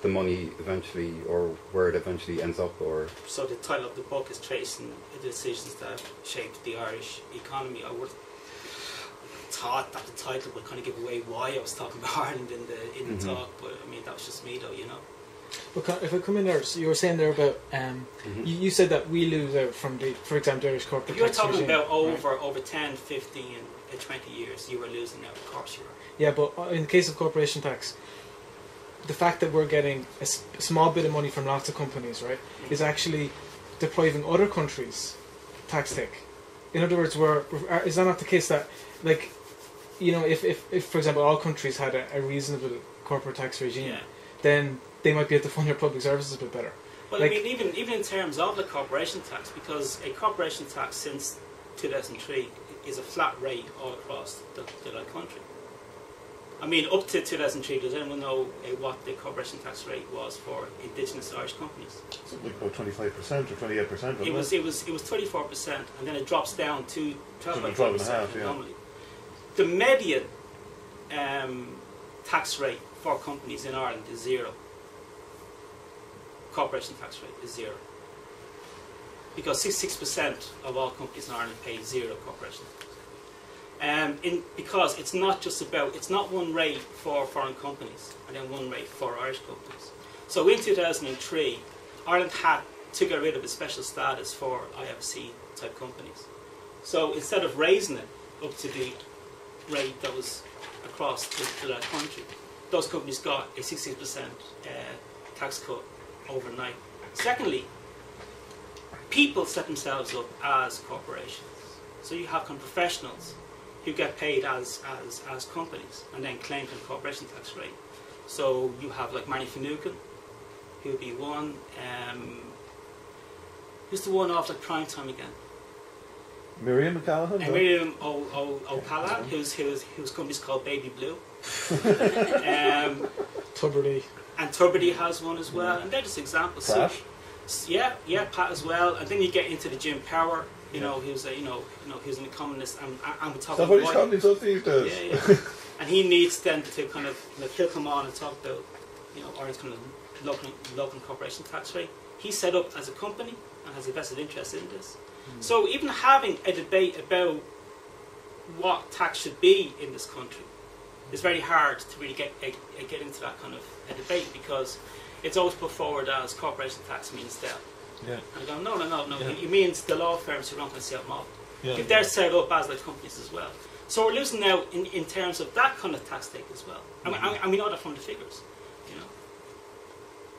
the money eventually, or where it eventually ends up, or. So the title of the book is tracing the decisions that shaped the Irish economy. I would thought that the title would kind of give away why I was talking about Ireland in the in the Mhm. talk, but I mean that was just me though, you know. But if I come in there, so you were saying there about um, Mhm. you, you said that we lose out from the, for example, the Irish corporate You're talking regime, about right? over over 10, 15, and 20 years, you were losing out. Of course, you were. Yeah, but uh, in the case of corporation tax, the fact that we're getting a small bit of money from lots of companies, right, is actually depriving other countries tax take. In other words, we're, are- is that not the case that, like, you know, if, if, if for example, all countries had a, a reasonable corporate tax regime, Yeah. then they might be able to fund their public services a bit better. Well, Like- I mean, even even in terms of the corporation tax, because a corporation tax since 2003 is a flat rate all across the, the country. I mean, up to 2003, does anyone know uh, what the corporation tax rate was for indigenous Irish companies? Like about 25% or 28%. It was it was it was 34 percent, and then it drops down to 12 To point 12 and a percent half, yeah. normally. The median um, tax rate for companies in Ireland is zero. Corporation tax rate is zero. Because 66% of all companies in Ireland pay zero corporation tax. Um, in, because it's not just about, it's not one rate for foreign companies and then one rate for Irish companies. So in 2003, Ireland had to get rid of its special status for IFSC type companies. So instead of raising it up to the rate that was across the, country, those companies got a 60% uh, tax cut overnight. Secondly, people set themselves up as corporations. So you have kind of professionals who get paid as, as, as companies and then claim the corporation tax rate. So you have like Marian Finucane, who would be one. Um, who's the one off like prime time again? Miriam McCallaghan? And no? Miriam O- O- O'Callaghan, whose, whose, whose company's called Baby Blue. um, Tubridy. and Tubridy has one as well, and they're just examples. So- Pat? s- yeah, yeah, Pat as well, and then you get into the Jim Power, you know, he was a, you know, you know, who's an economist, we're Is talking that what he's about- calling himself these days? yeah, yeah. and he needs then to kind of, you know, he'll come on and talk about, you know, Ireland's kind of local, local corporation tax rate. He's set up as a company and has a vested interest in this. Hmm. So even having a debate about what tax should be in this country is very hard to really get get into that kind of a debate because it's always put forward as corporation tax means that. Yeah. And I go, no, no, no, no. Yeah. It, means the law firms who run the sale model. Yeah. If they're set up as like companies as well. So we're losing now in, in terms of that kind of tax take as well. And, we- and, and we know that from the figures, you know.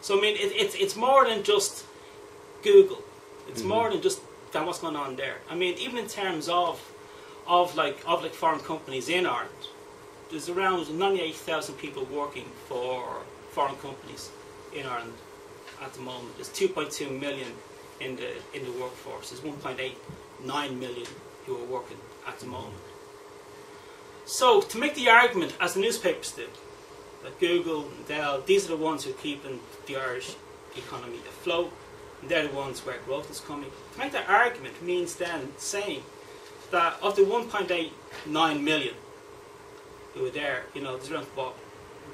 So I mean, it, it's it's more than just Google. It's Mhm. more than just than what's going on there. I mean, even in terms of of like of like foreign companies in Ireland, there's around ninety eight thousand people working for foreign companies in Ireland at the moment. There's two point two million in the in the workforce. There's one point eight nine million who are working at the moment. So to make the argument, as the newspapers do, that Google Dell, these are the ones who are keeping the Irish economy afloat, and they're the ones where growth is coming. To make that argument means then saying that of the 1.89 million who are there, you know, there's around what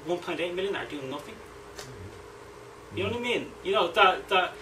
1.8 million are doing nothing. You know what I mean? You know that that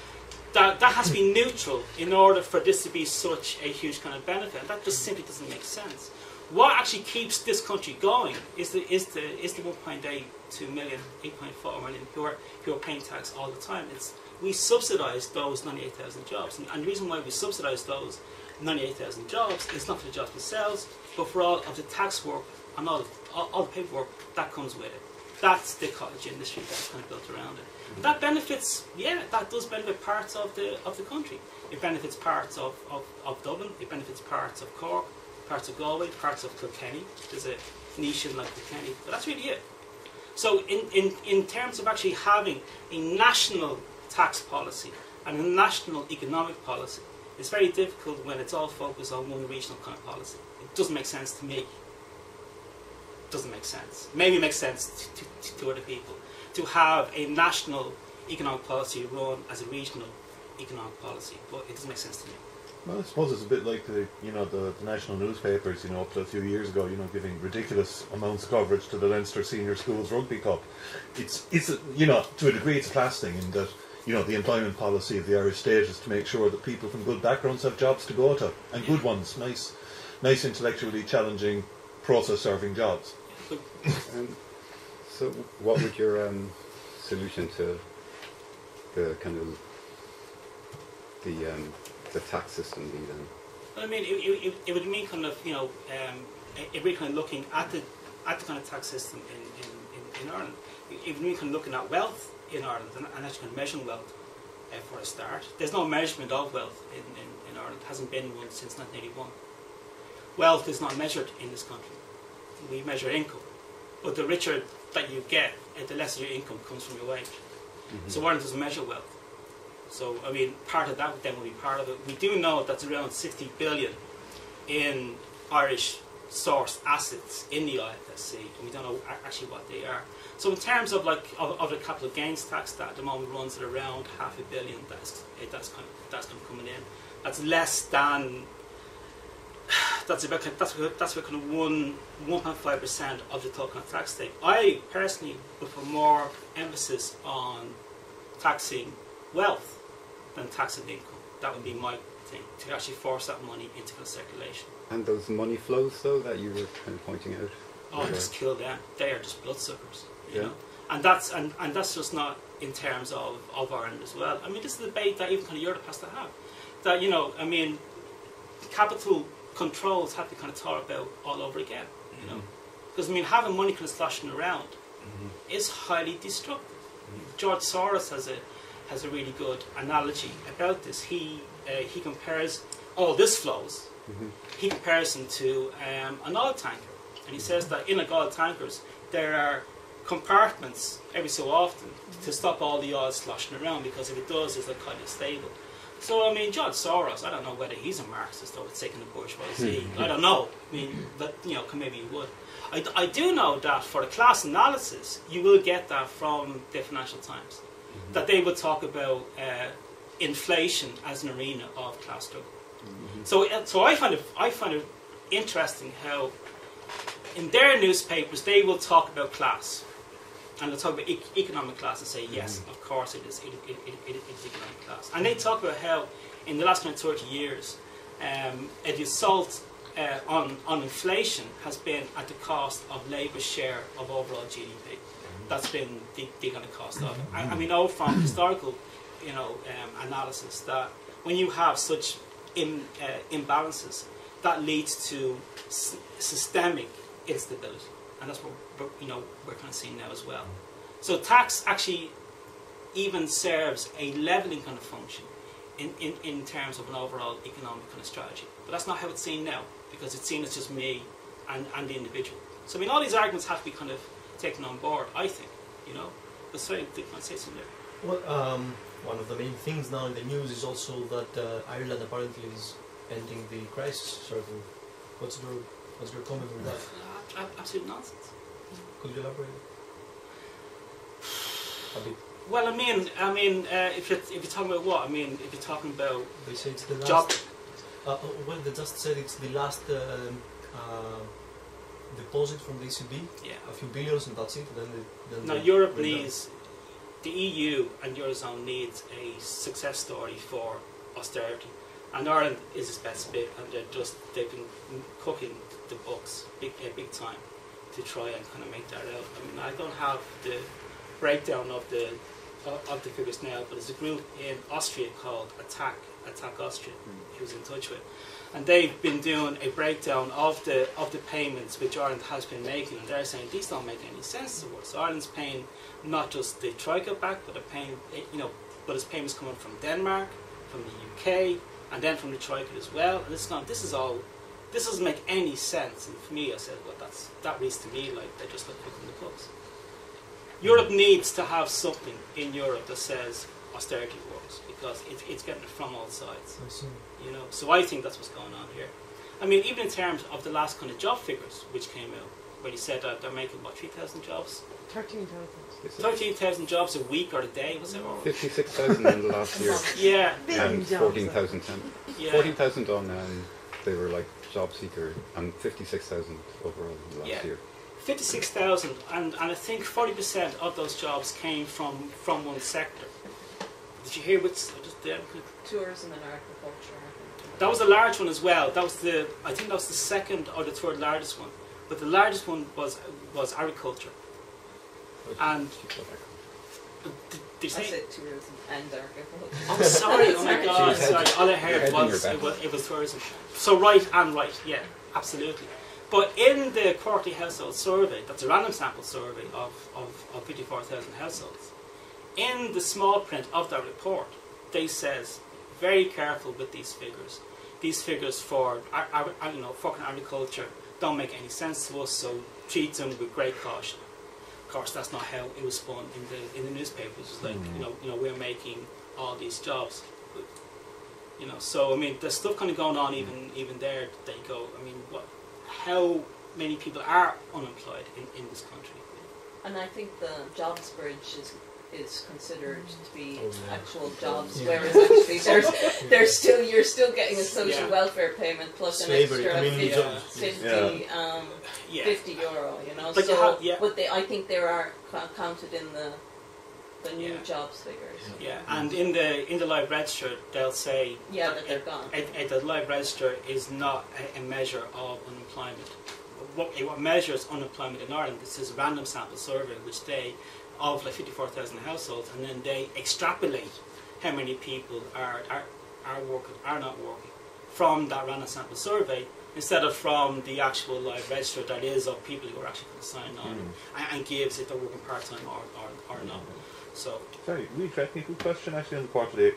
that that has to be neutral in order for this to be such a huge kind of benefit. That just simply doesn't make sense. What actually keeps this country going is the is the is the 1.82 million, 8.4 million who are who are paying tax all the time. It's we subsidise those 98,000 jobs, and, and the reason why we subsidise those 98,000 jobs is not for the jobs themselves, but for all of the tax work and all, all, all the paperwork that comes with it. That's the cottage industry that's kind of built around it. That benefits, yeah, that does benefit parts of the of the country. It benefits parts of, of, of Dublin. It benefits parts of Cork, parts of Galway, parts of Kilkenny. There's a niche like Kilkenny, but that's really it. So in, in, in terms of actually having a national tax policy and a national economic policy, it's very difficult when it's all focused on one regional kind of policy. It doesn't make sense to me. doesn't make sense. Maybe it makes sense to, to, to other people. To have a national economic policy run as a regional economic policy, but it doesn't make sense to me. Well, I suppose it's a bit like the you know the, the national newspapers. You know, up to a few years ago, you know, giving ridiculous amounts of coverage to the Leinster Senior Schools Rugby Cup. It's it's a, you know to a degree it's a class thing in that you know the employment policy of the Irish state is to make sure that people from good backgrounds have jobs to go to and good ones, nice, nice intellectually challenging, process-serving jobs. Um, so, what would your um, solution to the kind of the um, the tax system be then? But I mean, it, it, it, it would mean kind of, you know, um, it, it kind of looking at the, at the kind of tax system in, in, in, in Ireland. It, it would mean kind of looking at wealth in Ireland and, and actually kind of measuring wealth uh, for a start. There's no measurement of wealth in, in, in Ireland. hasn't been one since 1981. Wealth is not measured in this country. We measure income. But the richer that you get, the less your income comes from your wage. Mm-hmm. So Ireland doesn't measure wealth. So, I mean, part of that then will be part of it. We do know that's around 60 billion in Irish source assets in the IFSC, and we don't know actually what they are. So, in terms of like of, of the capital gains tax that at the moment runs at around half a billion, that's that's kind of that's kind of coming in. That's less than that's about that's that's about kind of one 1.5 percent of the total tax take. I personally would put more emphasis on taxing wealth than taxing income. That would be my thing to actually force that money into circulation. And those money flows, though, that you were kind of pointing out. Oh, Okay. just kill them. They are just bloodsuckers. You Yeah. know, and that's and, and that's just not in terms of of Ireland as well. I mean, this is a debate that even kind of Europe has to have. That you know, I mean, capital controls have to kind of thought about all over again. You know, because I mean, having money kind of sloshing around is highly destructive. George Soros has a has a really good analogy about this. He uh, he compares all this flows. Mhm. He compares them to um, an oil tanker, and he says that in like oil tankers there are compartments every so often to stop all the oil sloshing around because if it does, it's like kind of stable. So I mean, John Soros, I don't know whether he's a Marxist or it's taking the bourgeoisie. I don't know. I mean, but you know, maybe he would. I, I do know that for the class analysis, you will get that from the Financial Times, that they will talk about uh, inflation as an arena of class struggle. So, uh, so I find it I find it interesting how in their newspapers they will talk about class, and they'll talk about e- economic class and say yes, of course it is it, it, it, it, is economic class, and they talk about how in the last kind of thirty years, um, the assault uh, on on inflation has been at the cost of labour's share of overall GDP. That's been the, the kind of cost of it. I, I mean, know from historical, you know, um, analysis that when you have such in, uh, imbalances, that leads to s- systemic instability, and that's what you know we're kind of seeing now as well. So tax actually even serves a leveling kind of function in, in, in terms of an overall economic kind of strategy. But that's not how it's seen now, because it's seen as just me and, and the individual. So I mean, all these arguments have to be kind of taken on board, I think, you know. But sorry, did I say something there? Well, um, one of the main things now in the news is also that uh, Ireland apparently is ending the crisis circle. What's your what's your comment on that? Uh, ab- absolute nonsense. Could you elaborate a bit? Well, I mean, I mean, uh, if you're if you're talking about what, I mean, if you're talking about They say it's the last. job, Uh, uh, well, they just said it's the last um, uh, deposit from the ECB, yeah. a few billions, and that's it. Then, they, then Now Europe needs the EU and eurozone needs a success story for austerity, and Ireland is its best bit, and they're just they've been cooking the books big uh, big time to try and kind of make that out. I mean, I don't have the breakdown of the of of the figures now, but there's a group in Austria called Attac Attac Austria, he was in touch with, and they've been doing a breakdown of the of the payments which Ireland has been making, and they're saying these don't make any sense to us. Ireland's paying not just the troika back, but they're paying eh, you know, but it's payments coming from Denmark, from the UK, and then from the troika as well. And it's not. This is all. This doesn't make any sense. And for me, I said, well, that's that reads to me like they're just like cooking the books. Europe needs to have something in Europe that says austerity works because it, it's getting it from all sides. I see. You know, so I think that's what's going on here. I mean, even in terms of the last kind of job figures which came out, where he said that they're making what three thousand jobs, Thirteen thousand. It's thirteen thousand jobs a week or a day, was it? Or, 56,000 in the last year yeah, Billion and jobs. 14,000 temp. yeah. 14,000 on, um, they were like job seeker and 56,000 overall in the last Yeah. year. Fifty-six thousand, and, and I think forty percent of those jobs came from from one sector. Did you hear what's I just did? Tourism and agriculture. I think. That was a large one as well. That was the I think that was the second or the third largest one. But the largest one was was agriculture. Oh, and did, did you I say? said tourism and agriculture. Oh, sorry. Oh my God. Sorry. All I heard was it, was it was tourism. So right and right. Yeah, absolutely. But in the quarterly household survey, that's a random sample survey of, of, of 54,000 households, in the small print of that report, they says, very careful with these figures. These figures for, ag- ag- you know, fucking agriculture don't make any sense to us, so treat them with great caution. Of course, that's not how it was spun in the in the newspapers. It's like mm-hmm. you know, you know, we're making all these jobs. But, you know, so I mean, there's stuff kind of going on even mm. even there. That you go, I mean, what, how many people are unemployed in, in this country? And I think the jobs bridge is is considered to be Oh, yeah. actual jobs, Yeah. whereas actually there's there's still you're still getting a social Yeah. welfare payment plus an extra I mean, 50, Yeah. 50, um, Yeah, 50 euro, you know. But you so, have- yeah. but they, I think they are counted in the the new Yeah. jobs figures. yeah. And in the in the live register, they'll say Yeah, that they're gone. a, a, the live register is not a, a measure of unemployment. What, what measures unemployment in Ireland? This is a random sample survey, which they of like 54,000 households, and then they extrapolate how many people are, are are working, are not working, from that random sample survey instead of from the actual live register that is of people who are actually going to sign on hmm. and, and gives if they're working part time or, or, or not. Hmm. So Sorry, we technical question actually on the part of the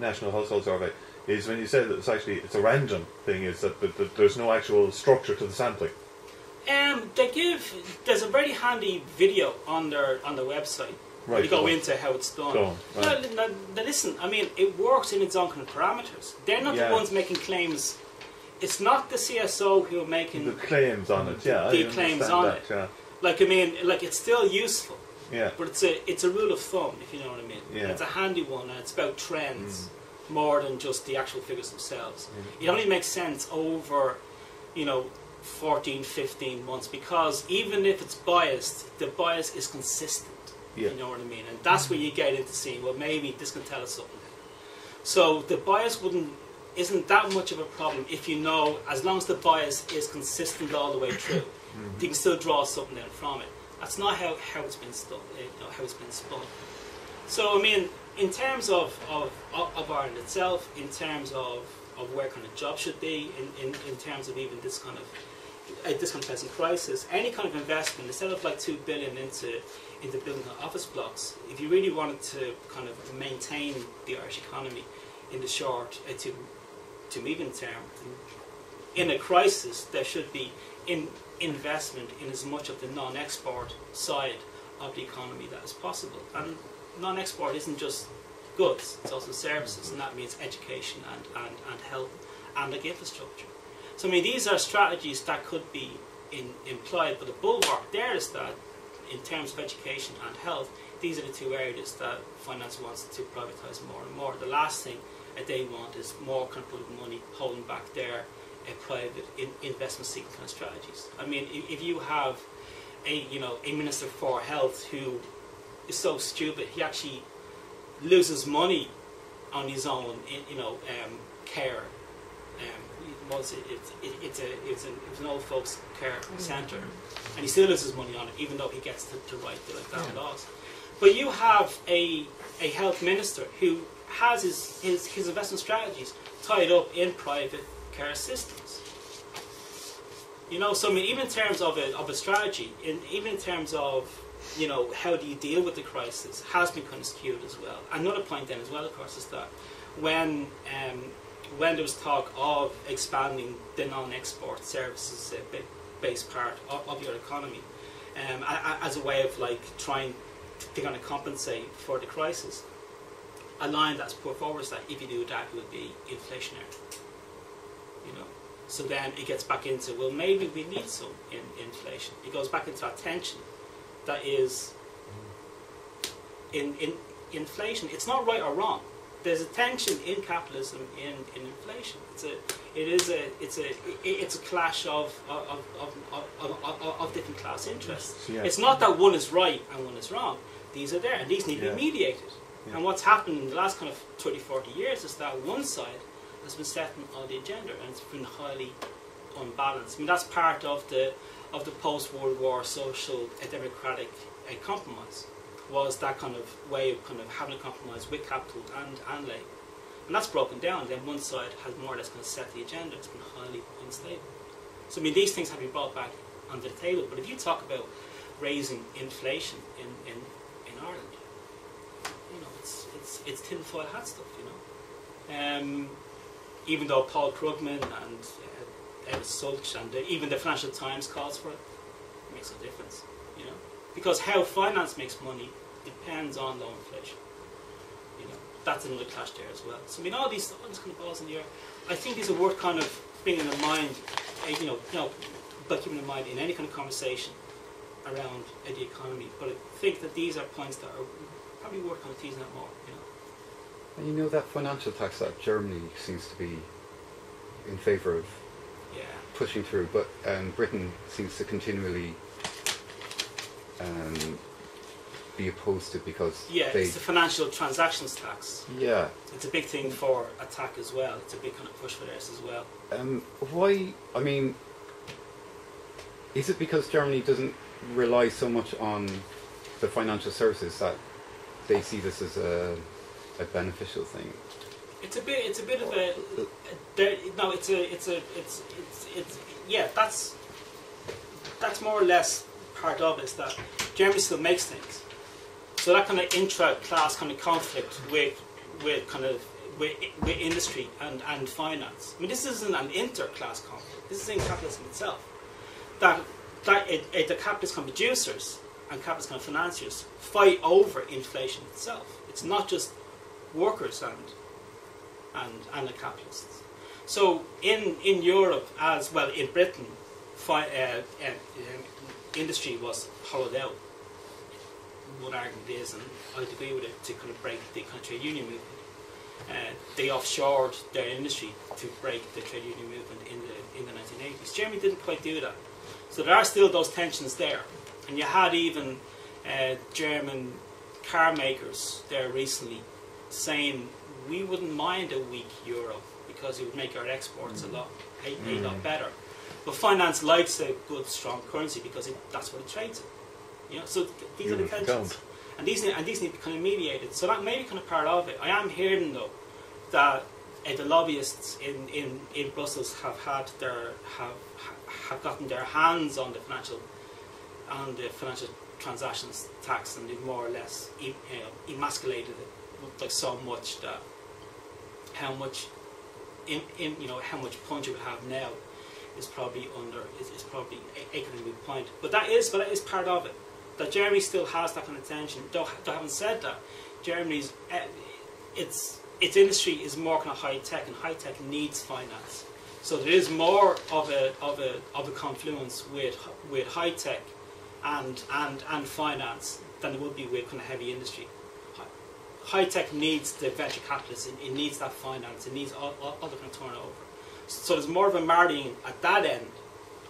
National Household Survey is when you said that it's actually it's a random thing is that, that, that there's no actual structure to the sampling. Um, they give there's a very handy video on their on their website. where Right. You go go into how it's done. Go on, right. No, no, no, listen. I mean, it works in its own kind of parameters. They're not Yeah. the ones making claims. It's not the CSO who are making The claims on it, yeah. I The claims on that, it. Yeah. like. I mean, like it's still useful, Yeah. but it's a it's a rule of thumb, if you know what I mean. Yeah. It's a handy one, and it's about trends more than just the actual figures themselves. Mm. It only makes sense over, you know, 14, 15 months because even if it's biased, the bias is consistent. Yeah. You know what I mean? And that's where you get into seeing, well, maybe this can tell us something. So the bias wouldn't isn't that much of a problem if you know, as long as the bias is consistent all the way through, Mm-hmm. you can still draw something out from it. That's not how, how it's been spun. You know, how it's been spun. So I mean, in terms of, of, of Ireland itself, in terms of, of where kind of jobs should be, in, in, in terms of even this kind of uh, this kind of present crisis, any kind of investment instead of like two billion into into building office blocks, if you really wanted to kind of maintain the Irish economy in the short uh, to to medium term, in a crisis, there should be in investment in as much of the non-export side of the economy that is possible. And non-export isn't just goods; it's also services, and that means education and, and, and health and like infrastructure. So I mean, these are strategies that could be in, employed, but the bulwark there is that in terms of education and health, these are the two areas that finance wants to privatise more and more. The last thing that they want is more kind of putting money, holding back their uh, private in, investment seeking kind of strategies. I mean, if, if you have a you know a minister for health who is so stupid, he actually loses money on his own, you know, um, care. Was it, it, it, it's a it's, a, it's an old folks care centre, and he still loses money on it, even though he gets to, to write the like, down laws. But you have a a health minister who has his, his, his investment strategies tied up in private care systems. You know, so I mean, even in terms of a, of a strategy, in, even in terms of, you know, how do you deal with the crisis, has been kind of skewed as well. Another point then as well, of course, is that when, um, when there was talk of expanding the non-export services uh, ba- based part of, of your economy, um, as a way of like trying to kind of compensate for the crisis, a line that's put forward is that if you do that, it would be inflationary. You know, so then it gets back into well, maybe we need some in, inflation. It goes back into that tension that is in in inflation. It's not right or wrong. There's a tension in capitalism in, in inflation. It's a it is a it's a it's a clash of of, of, of, of, different class interests. Yeah. It's not that one is right and one is wrong. These are there, and these need to Yeah. be mediated. Yeah. And what's happened in the last kind of 30, 40 years is that one side has been setting on the agenda, and it's been highly unbalanced. I mean, that's part of the of the post-World War social democratic uh, compromise. Was that kind of way of kind of having a compromise with capital and and labour, and that's broken down. Then one side has more or less kind of set the agenda. It's been highly unstable. So I mean, these things have been brought back under the table. But if you talk about raising inflation in, in, in Ireland, you know, it's it's it's tinfoil hat stuff, you know. Um, even though Paul Krugman and uh, Ed Sulch and uh, even the Financial Times calls for it, it makes a difference, you know. Because how finance makes money depends on low inflation. You know, that's another clash there as well. So I mean, all these all these kind of balls in the air. I think these are worth kind of bringing in mind, uh, you know, you know, but keeping in mind in any kind of conversation around uh, the economy. But I think that these are points that are probably worth kind of teasing out more. You know. And you know that financial tax that Germany seems to be in favour of Yeah. pushing through, but um, Britain seems to continually um, be opposed to because Yeah, they. it's the financial transactions tax. Yeah. It's a big thing for Attac as well. It's a big kind of push for this as well. Um, why? I mean, is it because Germany doesn't rely so much on the financial services that they see this as a, a beneficial thing? It's a bit. It's a bit of a. There, no, it's a. It's a. It's. It's. It's. Yeah, that's. That's more or less part of it. Is that Germany still makes things, So that kind of intra-class kind of conflict with with kind of with, with industry and, and finance. I mean, this isn't an inter-class conflict. This is in capitalism itself. That that it, it, the capitalist kind of producers and capitalist kind of financiers fight over inflation itself. It's not just workers and and and the capitalists. So in in Europe as well in Britain, fi- uh, uh, um, industry was hollowed out. Argument is, and I'd agree with it, to kind of break the kind of trade union movement. Uh, they offshored their industry to break the trade union movement in the in the 1980s. Germany didn't quite do that. So there are still those tensions there. And you had even uh, German car makers there recently saying we wouldn't mind a weak euro because it would make our exports a lot a, a lot better. But finance likes a good strong currency because it, that's what it trades in. You know, so th- these are the tensions, don't. and these need, and these need to be kind of mediated. So that may be kind of part of it. I am hearing though that uh, the lobbyists in, in, in Brussels have had their have have gotten their hands on the financial on the financial transactions tax and they've more or less you know, emasculated it like so much that how much in, in you know how much punch it would have now is probably under is, is probably a, a kind of point. But that is but that is part of it. That Germany still has that kind of tension. Though, though having said that, Germany's uh, its its industry is more kind of high tech, and high tech needs finance. So there is more of a of a of a confluence with with high tech and and and finance than there would be with kind of heavy industry. High tech needs the venture capitalists. It, it needs that finance. It needs all, all, all the kind of turnover. So there's more of a marrying at that end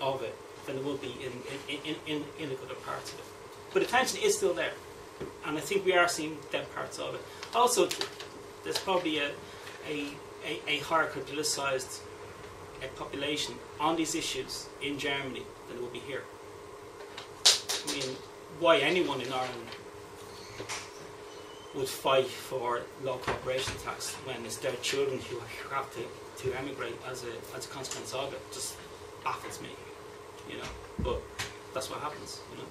of it than there would be in in, in, in, in the other parts of it. But the tension is still there, and I think we are seeing them parts of it. Also, there's probably a a, a, a higher criticized uh, population on these issues in Germany than would be here. I mean, why anyone in Ireland would fight for low corporation tax when it's their children who have to, to emigrate as a, as a consequence of it just baffles me, you know. But that's what happens, you know.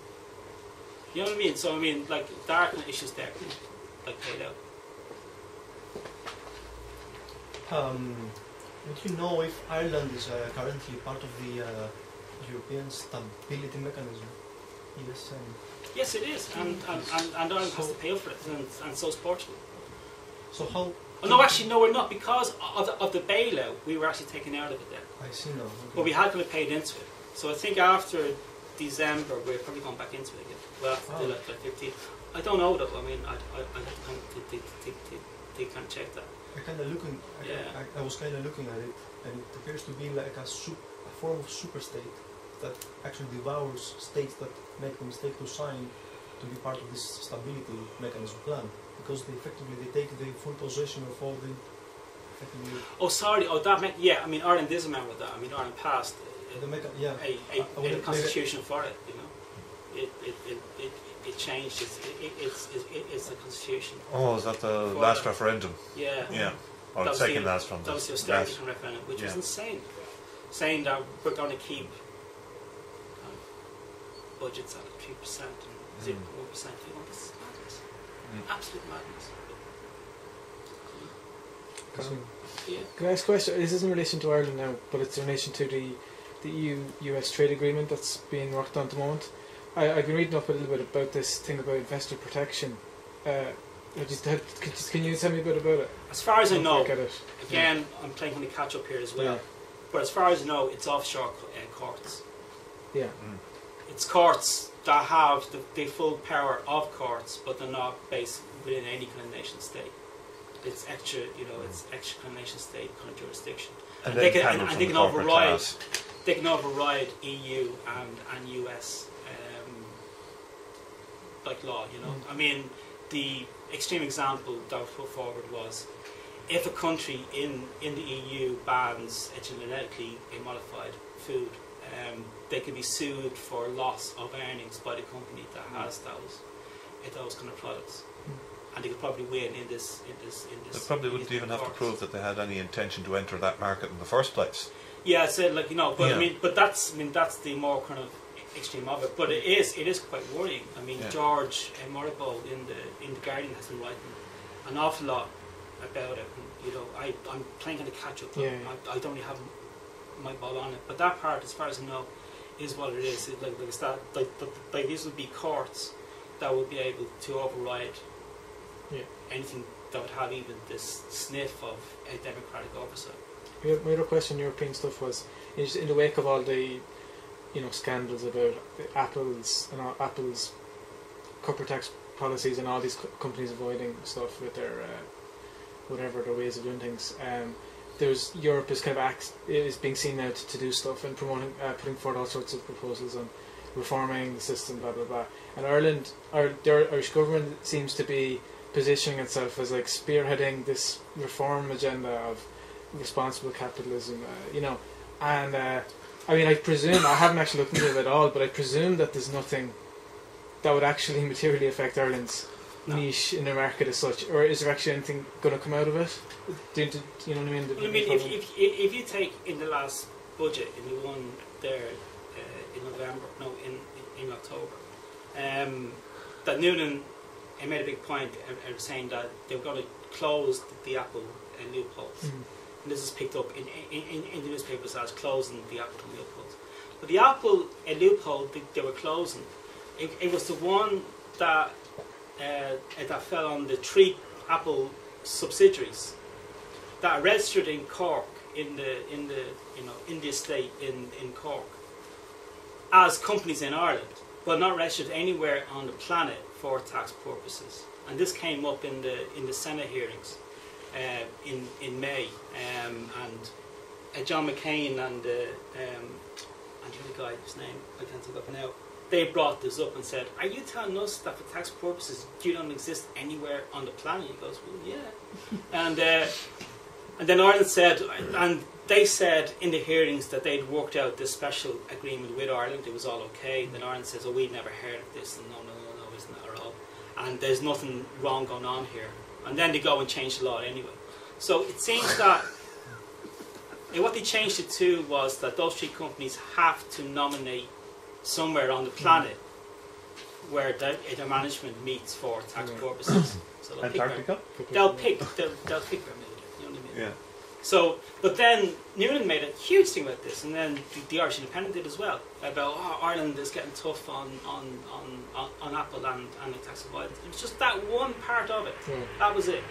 You know what I mean? So, I mean, like, there are kind of issues there, like, played out. Um, would you know if Ireland is uh, currently part of the uh, European Stability Mechanism, ESM? Yes, it is, and, and, and, and Ireland has to pay for it, and, and so is Portugal. So how? Oh, no, actually, no, we're not, because of the, of the bailout, we were actually taken out of it then. I see now. Okay. But we had kind of paid into it. So I think after December, we're probably going back into it again. Well, after the, Oh. like, like 15. I don't know, though. I mean, I, I, I kind of, to, to, to kind of check that. I kind of looking. I, Yeah. I, I was kind of looking at it, and it appears to be like a, sup, a form of superstate that actually devours states that make the mistake to sign to be part of this stability mechanism plan, because they effectively they take the full possession of all the Oh, sorry. Oh, that meant, yeah, I mean, Ireland is a member of that. I mean, Ireland passed the a, mecha- yeah. a, a, would- a constitution for it, you know. It, it, it, it, it changed. It's, it, it's, it, it's the constitution. Oh, is that the For last the- referendum? Yeah. Yeah. Or That the second the- last from That was the this. austerity Yes. referendum, which was insane. Saying that we're going to keep kind of budgets at three percent and zero point one percent. You know, this is madness. Mm. Absolute madness. Um, Yeah. Can I ask a question? This is in relation to Ireland now, but it's in relation to the the EU US trade agreement that's being worked on at the moment. I, I've been reading up a little bit about this thing about investor protection. Uh, would you, can, you, can you tell me a bit about it? As far as I Don't know, forget it. again, I'm playing kind of catch up here as well. Yeah. But as far as I know, it's offshore co- uh, courts. Yeah. It's courts that have the, the full power of courts, but they're not based within any kind of nation state. It's extra, you know, it's extra kind of nation state kind of jurisdiction. And they can, and, and they the can override. class. They can override EU and and US like law. You know, Mm. I mean, the extreme example that was put forward was if a country in in the EU bans a genetically modified food, um, they could be sued for loss of earnings by the company that has those those kind of products. And they could probably win in this, in this, in They this. probably wouldn't even have to prove that they had any intention to enter that market in the first place. Yeah, so like you know, but Yeah. I mean, but that's I mean that's the more kind of extreme of it. But it is it is quite worrying. I mean, Yeah. George Monbiot in the in the Guardian has been writing an awful lot about it. And, you know, I I'm playing kind of catch up. Yeah, yeah. I, I don't really have my ball on it. But that part, as far as I know, is what it is. It, like like it's that like like these would be courts that would be able to override Yeah. anything that would have even this sniff of a democratic oversight. My my other question, European stuff was is in the wake of all the, you know, scandals about Apple's and Apple's corporate tax policies and all these co- companies avoiding stuff with their uh, whatever their ways of doing things. Um, there's Europe is kind of act, is being seen now to, to do stuff and promoting, uh, putting forward all sorts of proposals on reforming the system, blah blah blah. And Ireland, our the Irish government seems to be positioning itself as like spearheading this reform agenda of responsible capitalism, uh, you know. And uh, I mean, I presume I haven't actually looked into it at all, but I presume that there's nothing that would actually materially affect Ireland's No. niche in the market as such, or is there actually anything going to come out of it? Do, do, do you know what I mean? Well, I mean, if, if, if you take in the last budget, in the one there uh, in November, no, in in, in October, um, that Noonan uh, made a big point of, of saying that they were going to close the, the Apple uh, loopholes. Mm. And this is picked up in, in, in, the newspapers as closing the Apple loopholes. But the Apple uh, loophole that they were closing, it, it was the one that uh, that fell on the three Apple subsidiaries that are registered in Cork in the in the you know in the estate in, in Cork as companies in Ireland, but not registered anywhere on the planet for tax purposes. And this came up in the in the Senate hearings uh, in in May, um, and uh, John McCain and uh, um, and the other guy, whose name I can't think of now, they brought this up and said, "Are you telling us that for tax purposes you don't exist anywhere on the planet?" He goes, "Well, yeah," and uh, and then Ireland said, and they said in the hearings that they'd worked out this special agreement with Ireland. It was all okay. Then Ireland says, "Oh, we'd never heard of this," and no, no, no, no, isn't that at all? And there's nothing wrong going on here. And then they go and change the law anyway. So it seems that and what they changed it to was that those three companies have to nominate somewhere on the planet where their, eh, their management meets for tax purposes. So they'll pick, their, Antarctica? they'll pick they'll, they'll pick their. You know what I mean? Yeah. So, but then Noonan made a huge thing about this, and then the, the Irish Independent did as well about oh, Ireland is getting tough on on, on, on, Apple and, and the tax avoidance. It was just that one part of it. Yeah. That was it.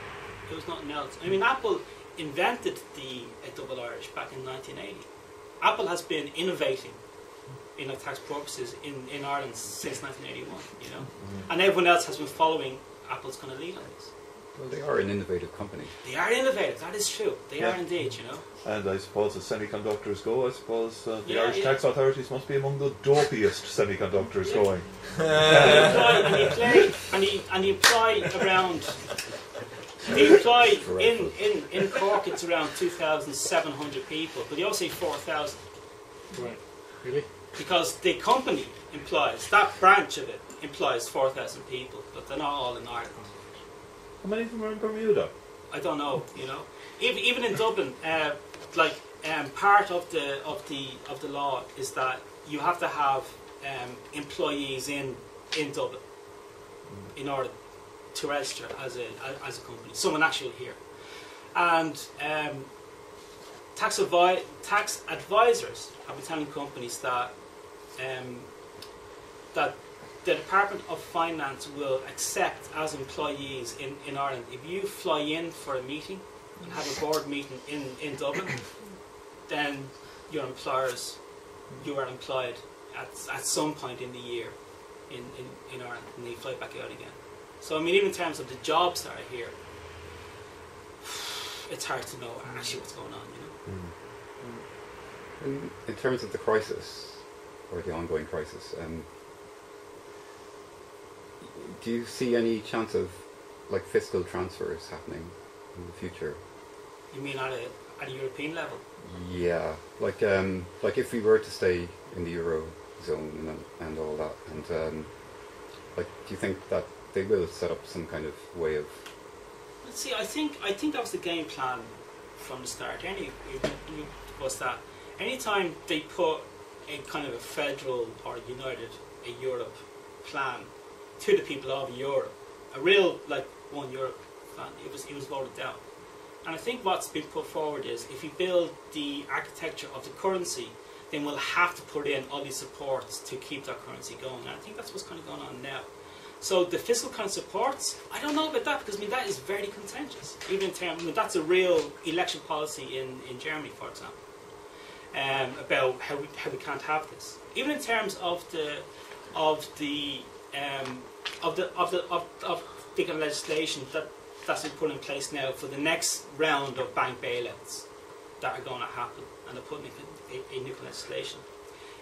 There was nothing else. I mean, Apple invented the double Irish back in 1980. Apple has been innovating in you know, tax purposes in, in Ireland since 1981. You know, mm-hmm. and everyone else has been following Apple's kind of lead on this. Well, they are an innovative company. They are innovative. That is true. They Yeah. are indeed. You know. And I suppose as semiconductors go, I suppose uh, the Yeah, Irish yeah. tax authorities must be among the dopiest semiconductors Yeah. going. and you play and you and you apply around they employ in, in, in Cork it's around two thousand seven hundred people, but they also say four thousand Right. Really? because the company employs that branch of it employs four thousand people, but they're not all in Ireland. How many of them are in Bermuda? I don't know, you know. Even, even in Dublin, uh, like um, part of the of the of the law is that you have to have um, employees in in Dublin in order to register as a as a company. Someone actually here, and um, tax advi- tax advisors have been telling companies that um, that the Department of Finance will accept as employees in, in Ireland if you fly in for a meeting and have a board meeting in, in Dublin, then your employers you are employed at, at some point in the year in, in, in Ireland and you fly back out again. So I mean even in terms of the jobs that are here it's hard to know actually what's going on, you know. In, in terms of the crisis, or the ongoing crisis, um, do you see any chance of like fiscal transfers happening in the future? You mean at a at a European level? Yeah, like um, like if we were to stay in the euro zone and, and all that, and um, like, do you think that they will set up some kind of way of? Let's see. I think I think that was the game plan from the start. Any was that anytime they put a kind of a federal or united a Europe plan to the people of Europe, a real like one Europe plan. It was it was voted down, and I think what's been put forward is if you build the architecture of the currency, then we'll have to put in all these supports to keep that currency going. And I think that's what's kind of going on now. So the fiscal kind of supports, I don't know about that because I mean that is very contentious. Even in terms, I mean, that's a real election policy in, in Germany, for example, um, about how we, how we can't have this. Even in terms of the of the um, of the of the of, of the legislation that that's been put in place now for the next round of bank bailouts that are going to happen, and they're putting in a, a new legislation.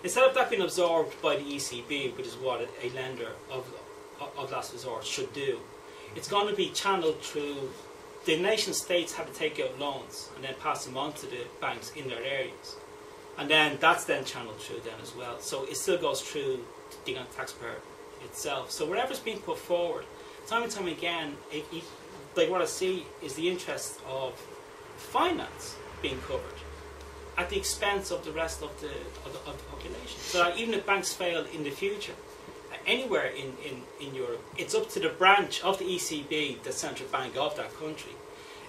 Instead of that being absorbed by the ECB, which is what a, a lender of of last resort should do. It's going to be channeled through the nation states have to take out loans and then pass them on to the banks in their areas. And then that's then channeled through then as well. So it still goes through the taxpayer itself. So whatever's being put forward, time and time again, it, it, like what I see is the interest of finance being covered at the expense of the rest of the, of the, of the population. So even if banks fail in the future, anywhere in, in, in Europe, it's up to the branch of the ECB, the central bank of that country,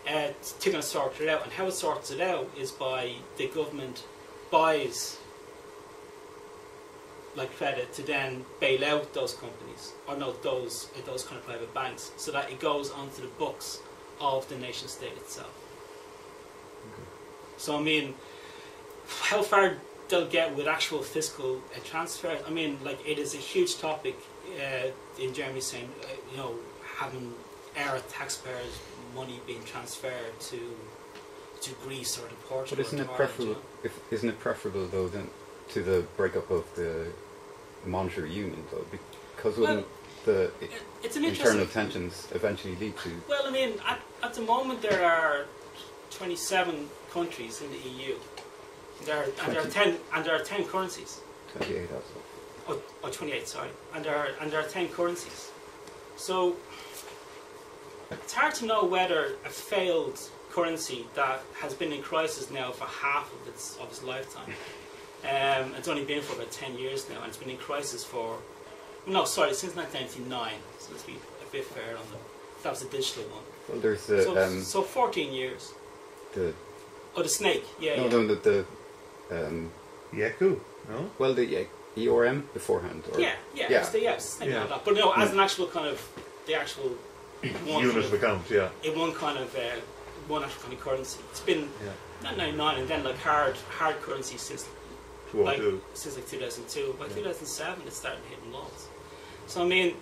uh, to kind of sort it out. And how it sorts it out is by the government buys like credit to then bail out those companies or no those uh, those kind of private banks so that it goes onto the books of the nation state itself. So I mean, how far they'll get with actual fiscal uh, transfer. I mean, like it is a huge topic uh, in Germany, saying uh, you know having our taxpayers' money being transferred to to Greece or to Portugal. But isn't it preferable? If, isn't it preferable though then to the breakup of the monetary union though? Because wouldn't the you know? It- It's an internal tensions eventually lead to? Well, I mean, at, at the moment there are 27 countries in the EU. There are, and there are 10 and there are 10 currencies. 28 also. Oh, oh, 28, sorry. And there, are, and there are 10 currencies. So it's hard to know whether a failed currency that has been in crisis now for half of its, of its lifetime, um, it's only been for about 10 years now, and it's been in crisis for, no, sorry, since 1999. So let's be a bit fair on them. That was a digital one. Well, there's the so, um, so 14 years. the Oh, the snake, yeah. no yeah. no the, the um, Yaku, no? well the EORM beforehand or Yeah, yeah, Yeah. It's the, yeah, it's the snake Yeah. like that. But no, as an actual kind of, the actual one Unit of of- account, yeah. in one kind of uh, one actual kind of currency. It's been Yeah. not 99 and then like hard hard currency since like 202. since like 2002. By Yeah. 2007, it started hitting lows. So I mean,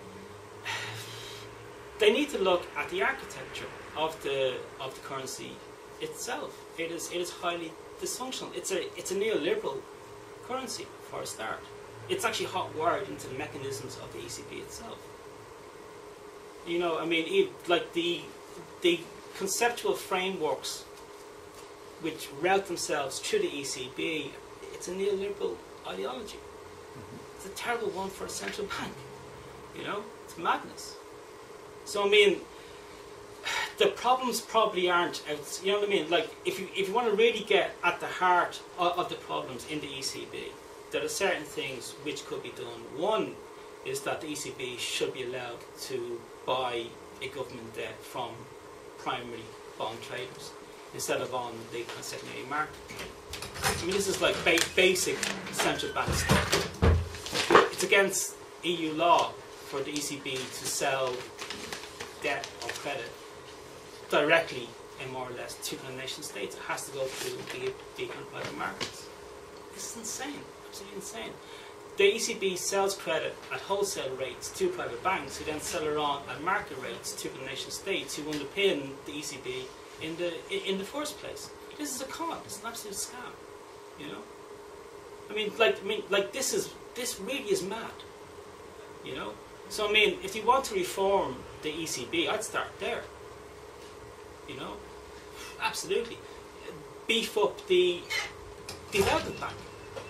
they need to look at the architecture of the of the currency itself. It is it is highly dysfunctional. It's a it's a neoliberal currency for a start. It's actually hot wired into the mechanisms of the ECB itself. You know, I mean, it, like the the conceptual frameworks which route themselves through the ECB, it's a neoliberal ideology. It's a terrible one for a central bank. You know, it's madness. So I mean, the problems probably aren't. You know what I mean? Like if you if you want to really get at the heart of, of the problems in the ECB, there are certain things which could be done. One is that the ECB should be allowed to buy a government debt from primary bond traders instead of on the secondary market. I mean, this is like ba- basic central bank stuff. It's against EU law for the ECB to sell debt or credit directly and more or less to the nation states. It has to go through the, the markets. This is insane, absolutely insane. The ECB sells credit at wholesale rates to private banks, who then sell it on at market rates to the nation states, who underpin the ECB in the in the first place. This is a con. It's an absolute scam. You know. I mean, like, I mean, like this is this really is mad. You know. So I mean, if you want to reform the ECB, I'd start there. You know, absolutely. Beef up the development bank.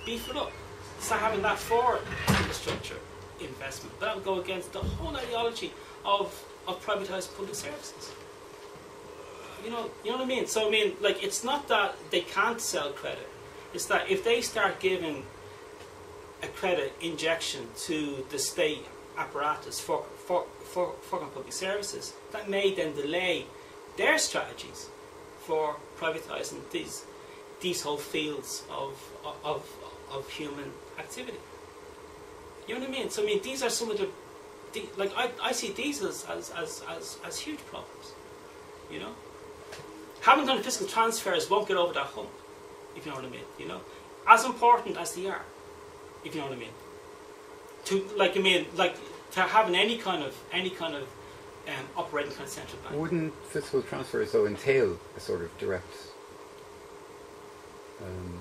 Beef it up. Start having that for infrastructure investment. That would go against the whole ideology of of privatised public services. You know, you know what I mean. So I mean, like, it's not that they can't sell credit. It's that if they start giving a credit injection to the state apparatus for, for, for, for public services that may then delay their strategies for privatising these, these whole fields of, of, of human activity. You know what I mean? So I mean, these are some of the, the like I, I see these as, as, as, as, as huge problems. You know, having done fiscal transfers won't get over that hump. If you know what I mean, you know, as important as they are. If you know what I mean. To like I mean like to having any kind of any kind of um, operating kind of central bank. Wouldn't fiscal transfers though entail a sort of direct? Um,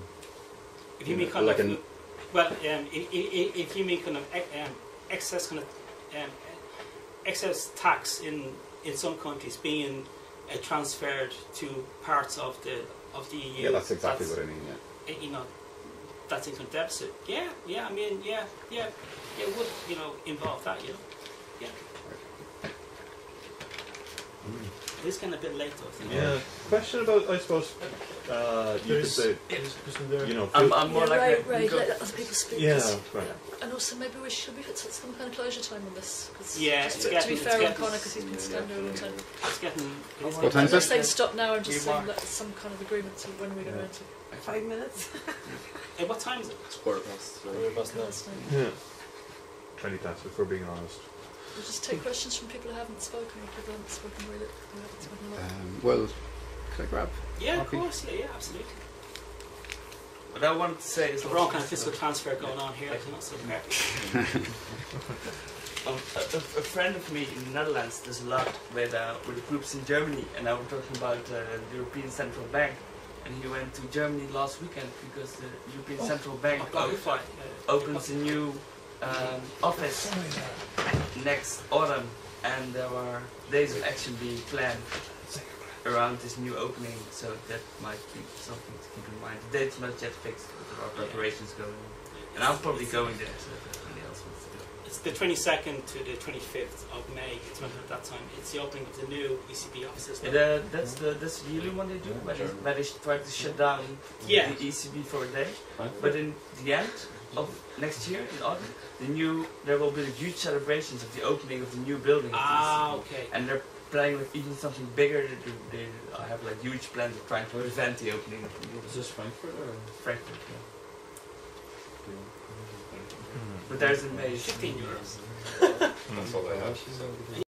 If you you mean know, kind like of an- well, um, if, if, if you mean kind of um, excess kind of um, excess tax in in some countries being uh, transferred to parts of the of the EU. yeah, that's exactly what I mean. Yeah. uh, you know, that's income deficit. Yeah, yeah, I mean, yeah, yeah, yeah, it would, you know, involve that, you know, yeah. It is kind of a bit late, though. I think. Yeah. Question about, I suppose, uh, you could say, there's a question there. you know, I'm, I'm more yeah, like right, right. go- Let other people speak. Yeah, right. And also, maybe we should we put some kind of closure time on this? 'cause Yeah, just it's to, to getting- be fair on Conor, because he's been standing there a long time. It's getting. It's What time is I'm not it? saying stop now. I'm just You saying mark- that some kind of agreement to when we're going to enter. Five minutes? Hey, what time is it? It's quarter past. Quarter past now. Last time. Yeah. 20 past, if we're being honest. We'll just take questions from people who haven't spoken people who haven't spoken really. Who haven't spoken a lot. Um, well, could I grab? Yeah, of Coffee. course, yeah, yeah, absolutely. What I wanted to say is The wrong kind of fiscal transfer going on here, you know, so perfect. Um, a, a, a friend of me in the Netherlands does a lot with uh, with groups in Germany, and I was talking about uh, the European Central Bank, and he went to Germany last weekend because the European Central Bank Oh, op- fine. opens a new um, office next autumn, and there are days of action being planned around this new opening, so that might be something to keep in mind. The date's not yet fixed, but there are preparations going on, and I'm probably going there, so if anybody else wants to go. It's the 22nd to the 25th of May. It's around at that time. It's the opening of the new ECB offices. And, uh, that's the that's the yearly one they do, where they, where they try to shut down Yeah. the ECB for a day. But in the end of next year, in August, the new there will be huge celebrations of the opening of the new building. of the Ah, ECB. okay. And they're planning with even something bigger. They, they have like huge plans of trying to prevent the opening of the new Is this Frankfurt or? Frankfurt. Yeah. But there's in May. 15 euros. That's all I have. So.